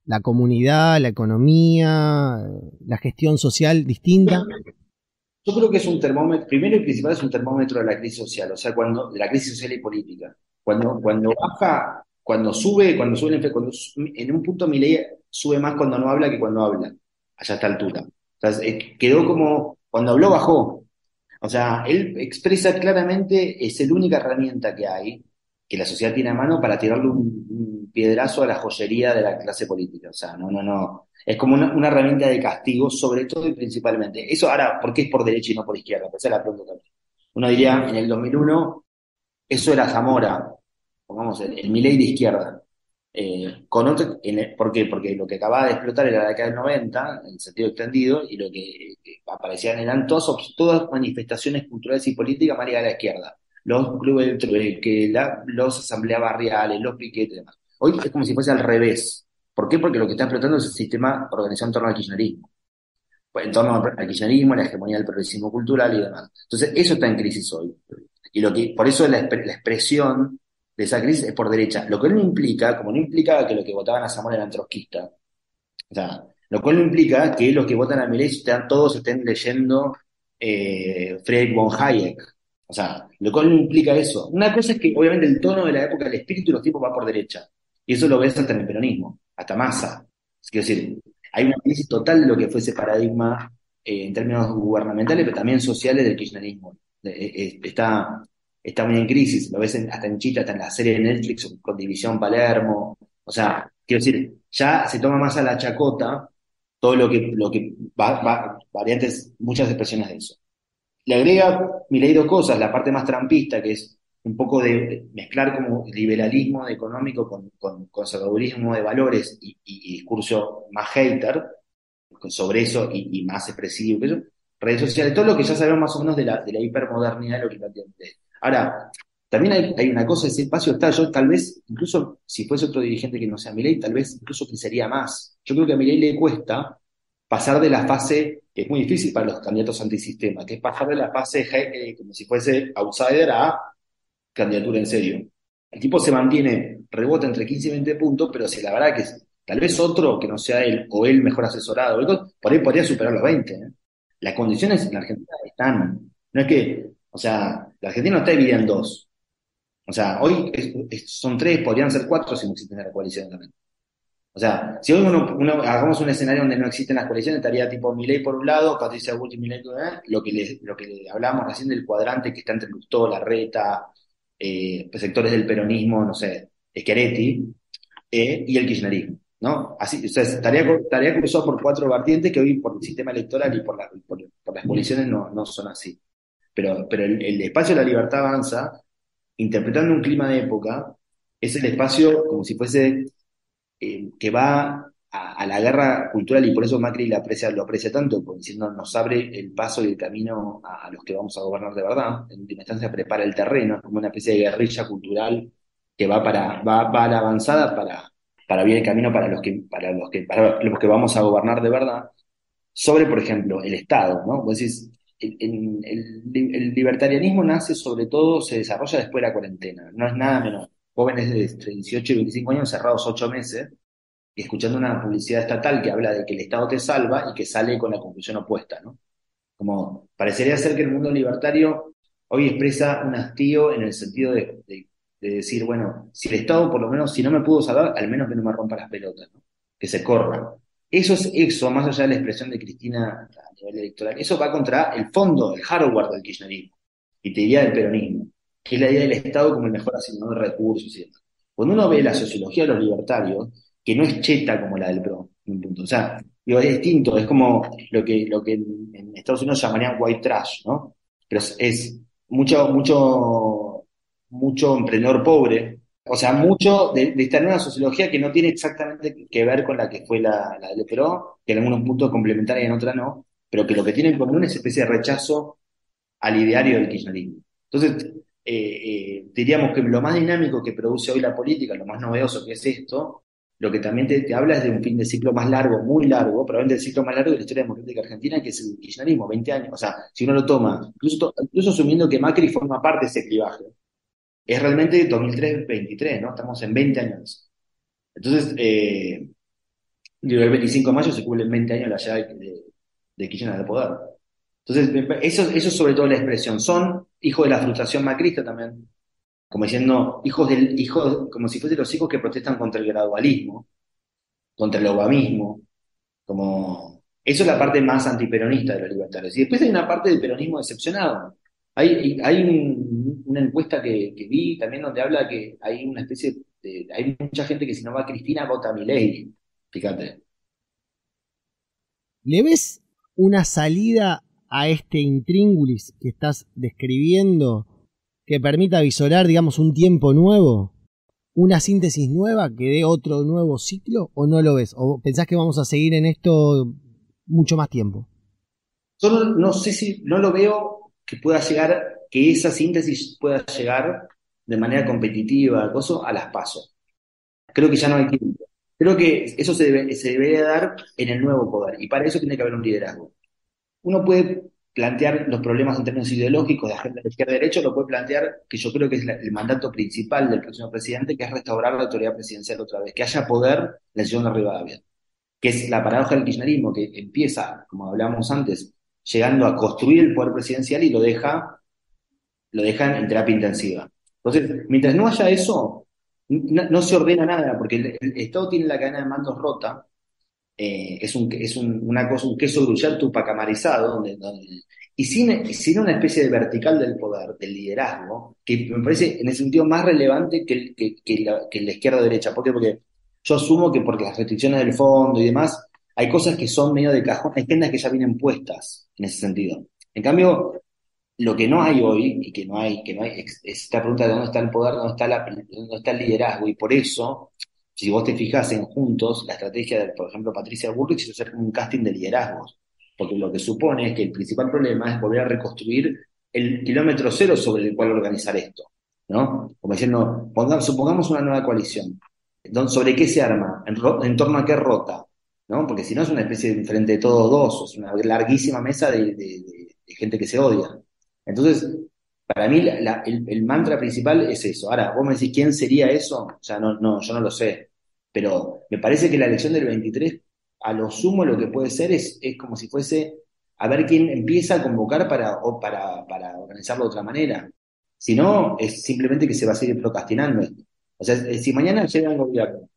la comunidad, la economía, la gestión social distinta? Yo creo que es un termómetro, primero y principal es un termómetro de la crisis social, o sea, cuando, de la crisis social y política. Cuando, cuando baja, cuando sube, cuando sube, el cuando en un punto mi ley sube más cuando no habla que cuando habla, allá esta altura. O sea, quedó como, cuando habló bajó. O sea, él expresa claramente, es la única herramienta que hay, que la sociedad tiene a mano para tirarle un, piedrazo a la joyería de la clase política. O sea, no, no, no. Es como una, herramienta de castigo, sobre todo y principalmente. Eso ahora, ¿por qué es por derecha y no por izquierda? Esa es la pregunta también. Uno diría, en el 2001, eso era Zamora, pongamos el, el de izquierda. Eh, con otro, ¿Por qué? Porque lo que acababa de explotar era la década del 90, en sentido extendido, y lo que, aparecían eran todas, todas manifestaciones culturales y políticas más a la izquierda. Los clubes, que los asambleas barriales, los piquetes y demás. Hoy es como si fuese al revés. ¿Por qué? Porque lo que está explotando es el sistema organizado en torno al kirchnerismo. Pues, en torno al kirchnerismo, la hegemonía del progresismo cultural y demás. Entonces, eso está en crisis hoy. Y lo que, por eso la, la expresión de esa crisis es por derecha. Lo que no implica, como no implicaba que los que votaban a Zamora eran trotskistas, o sea, lo cual no implica que los que votan a Milei todos estén leyendo eh, Friedrich von Hayek. O sea, lo cual no implica eso. Una cosa es que, obviamente, el tono de la época, el espíritu de los tipos va por derecha. Y eso lo ves hasta en el peronismo, hasta masa. Es decir, hay una crisis total de lo que fue ese paradigma eh, en términos gubernamentales, pero también sociales del kirchnerismo. Eh, está, está muy en crisis, lo ves hasta en Chita, hasta en la serie de Netflix con División Palermo, o sea, quiero decir, ya se toma más a la chacota todo lo que, lo que va, variantes, muchas expresiones de eso. Le agrega Milei dos cosas, la parte más trampista, que es un poco de mezclar como liberalismo económico con, conservadurismo de valores y, discurso más hater, sobre eso y, más expresivo que eso, redes sociales, todo lo que ya sabemos más o menos de la, de la hipermodernidad de lo que Ahora, también hay, una cosa, ese espacio está, yo tal vez, incluso si fuese otro dirigente que no sea Milei, tal vez incluso sería más. Yo creo que a Milei le cuesta pasar de la fase, que es muy difícil para los candidatos antisistema, que es pasar de la fase eh, como si fuese outsider a candidatura en serio. El tipo se mantiene, rebota entre 15 y 20 puntos, pero si la verdad que tal vez otro que no sea él o él mejor asesorado, por ahí podría superar los 20. ¿eh? Las condiciones en la Argentina están. No es que o sea, la Argentina no está dividida en dos. O sea, hoy son tres, podrían ser cuatro si no existen las coaliciones también. O sea, si hoy uno, hagamos un escenario donde no existen las coaliciones, estaría tipo Milei por un lado, Patricia Bullrich, Milei lo que le, lo que le hablábamos recién del cuadrante que está entre Lustó, Larreta, eh, sectores del peronismo, no sé, Schiaretti, eh, y el kirchnerismo, ¿no? Así, estaría, estaría cruzado por cuatro vertientes que hoy por el sistema electoral y por, por, las coaliciones no, no son así. Pero, pero el, espacio de la libertad avanza, interpretando un clima de época, es el espacio como si fuese eh, que va a, la guerra cultural y por eso Macri lo aprecia, lo aprecia tanto, porque diciendo nos abre el paso y el camino a, los que vamos a gobernar de verdad. En última instancia prepara el terreno, es como una especie de guerrilla cultural que va para, va, va a la avanzada para, para abrir el camino para los que, para los que, para los que vamos a gobernar de verdad. Sobre, por ejemplo, el Estado, ¿no? Vos decís, el, libertarianismo nace sobre todo, se desarrolla después de la cuarentena, no es nada menos. Jóvenes de entre 18 y 25 años cerrados 8 meses, escuchando una publicidad estatal que habla de que el Estado te salva y que sale con la conclusión opuesta, ¿no? Como parecería ser que el mundo libertario hoy expresa un hastío en el sentido de, decir, bueno, si el Estado por lo menos, si no me pudo salvar, al menos que no me rompa las pelotas, ¿no? Que se corra. Eso es eso, más allá de la expresión de Cristina electoral. Eso va contra el fondo, el hardware del kirchnerismo, y te diría del peronismo, que es la idea del Estado como el mejor asignador de recursos y demás. Cuando uno ve la sociología de los libertarios, que no es cheta como la del PRO, un punto. O sea, es distinto, es como lo que, lo que en Estados Unidos llamarían white trash, ¿no? Pero es, mucho, mucho, mucho emprendedor pobre, o sea, mucho de, esta nueva sociología que no tiene exactamente que ver con la que fue la, la del PRO, que en algunos puntos es complementaria y en otras no, pero que lo que tiene en común es especie de rechazo al ideario del kirchnerismo. Entonces, eh, eh, diríamos que lo más dinámico que produce hoy la política, lo más novedoso que es esto, lo que también te, habla es de un fin de ciclo más largo, muy largo, probablemente el ciclo más largo de la historia democrática argentina, que es el kirchnerismo, 20 años. O sea, si uno lo toma, incluso, asumiendo que Macri forma parte de ese clivaje, es realmente 2003-23, ¿no? Estamos en 20 años. Entonces, eh, el 25 de mayo se cumplen 20 años la llave de, de Kirchner de poder. Entonces, eso, eso es sobre todo la expresión. Son hijos de la frustración macrista también, como diciendo, hijos del, hijo, como si fuesen los hijos que protestan contra el gradualismo, contra el obamismo, como Eso es la parte más antiperonista de los libertarios. Y después hay una parte del peronismo decepcionado. Hay, hay una encuesta que, vi también donde habla que hay una especie de, hay mucha gente que si no va a Cristina vota a Milei. Fíjate. ¿Le ves una salida a este intríngulis que estás describiendo que permita visorar, digamos, un tiempo nuevo? ¿Una síntesis nueva que dé otro nuevo ciclo o no lo ves? ¿O pensás que vamos a seguir en esto mucho más tiempo? Yo no, sé si, no lo veo que pueda llegar, que esa síntesis pueda llegar de manera competitiva, a las pasos. Creo que ya no hay tiempo. Creo que eso se, debe, se debería dar en el nuevo poder y para eso tiene que haber un liderazgo. Uno puede plantear los problemas en términos ideológicos de agenda de izquierda-derecha, lo puede plantear, que yo creo que es el mandato principal del próximo presidente, que es restaurar la autoridad presidencial otra vez, que haya poder la de Rivadavia, que es la paradoja del kirchnerismo, que empieza, como hablábamos antes, llegando a construir el poder presidencial y lo deja, lo deja en terapia intensiva. Entonces, mientras no haya eso, no, se ordena nada, porque el, Estado tiene la cadena de mandos rota, eh, es, un, es una cosa, un queso gruyere tupacamarizado, y sin, una especie de vertical del poder, del liderazgo, que me parece en ese sentido más relevante que, que, la, que la izquierda-derecha. ¿Por qué? Porque yo asumo que porque las restricciones del fondo y demás, hay cosas que son medio de cajón, hay agendas que ya vienen puestas en ese sentido. En cambio, lo que no hay hoy, y que no hay, que no hay, es esta pregunta de dónde está el poder, dónde está, la, dónde está el liderazgo, y por eso si vos te fijas en juntos, la estrategia de, por ejemplo, Patricia Bullrich es hacer un casting de liderazgos, porque lo que supone es que el principal problema es volver a reconstruir el kilómetro cero sobre el cual organizar esto, ¿no? Como diciendo, supongamos una nueva coalición, ¿sobre qué se arma? ¿En, torno a qué rota? ¿no? Porque si no es una especie de frente de todos dos, es una larguísima mesa de, gente que se odia. Entonces, para mí el, el, mantra principal es eso. Ahora, vos me decís, ¿quién sería eso? O sea, no, no, yo no lo sé. Pero me parece que la elección del 23, a lo sumo, lo que puede ser es, es como si fuese a ver quién empieza a convocar para, o para, para organizarlo de otra manera. Si no, es simplemente que se va a seguir procrastinando esto. O sea, si mañana llega un gobierno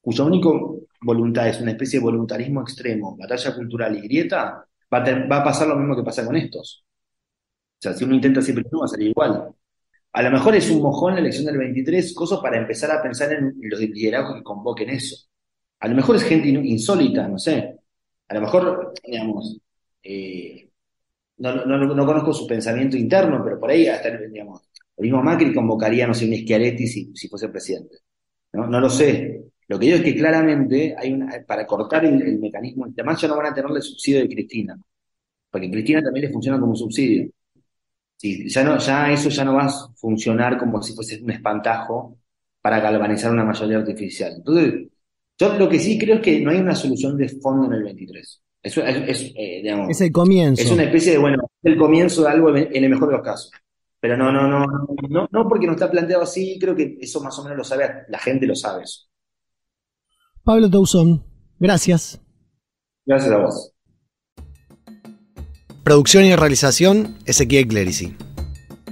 cuya única voluntad es una especie de voluntarismo extremo, batalla cultural y grieta, va a, va a pasar lo mismo que pasa con estos. O sea, si uno intenta siempre no va a salir igual. A lo mejor es un mojón la elección del 23, cosas para empezar a pensar en los liderazgos que convoquen eso. A lo mejor es gente insólita, no sé. A lo mejor, digamos, eh, no, no, conozco su pensamiento interno, pero por ahí hasta, digamos, el mismo Macri convocaría, no sé, un Schiaretti si, si fuese presidente. ¿no? no lo sé. Lo que digo es que claramente hay una, para cortar el, mecanismo, además ya no van a tener el subsidio de Cristina, porque Cristina también le funciona como subsidio. Sí, ya, no, ya eso ya no va a funcionar como si fuese un espantajo para galvanizar una mayoría artificial. Entonces, yo lo que sí creo es que no hay una solución de fondo en el 23. Eso es, eh, digamos, es el comienzo. Es una especie de, bueno, el comienzo de algo en el mejor de los casos. Pero no, no, no, no, no porque no está planteado así, creo que eso más o menos lo sabe, la gente lo sabe eso. Pablo Tausón, gracias. Gracias a vos. Producción y realización, Ezequiel Clerici.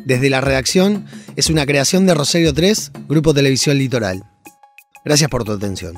Desde la redacción, es una creación de Rosario 3, Grupo Televisión Litoral. Gracias por tu atención.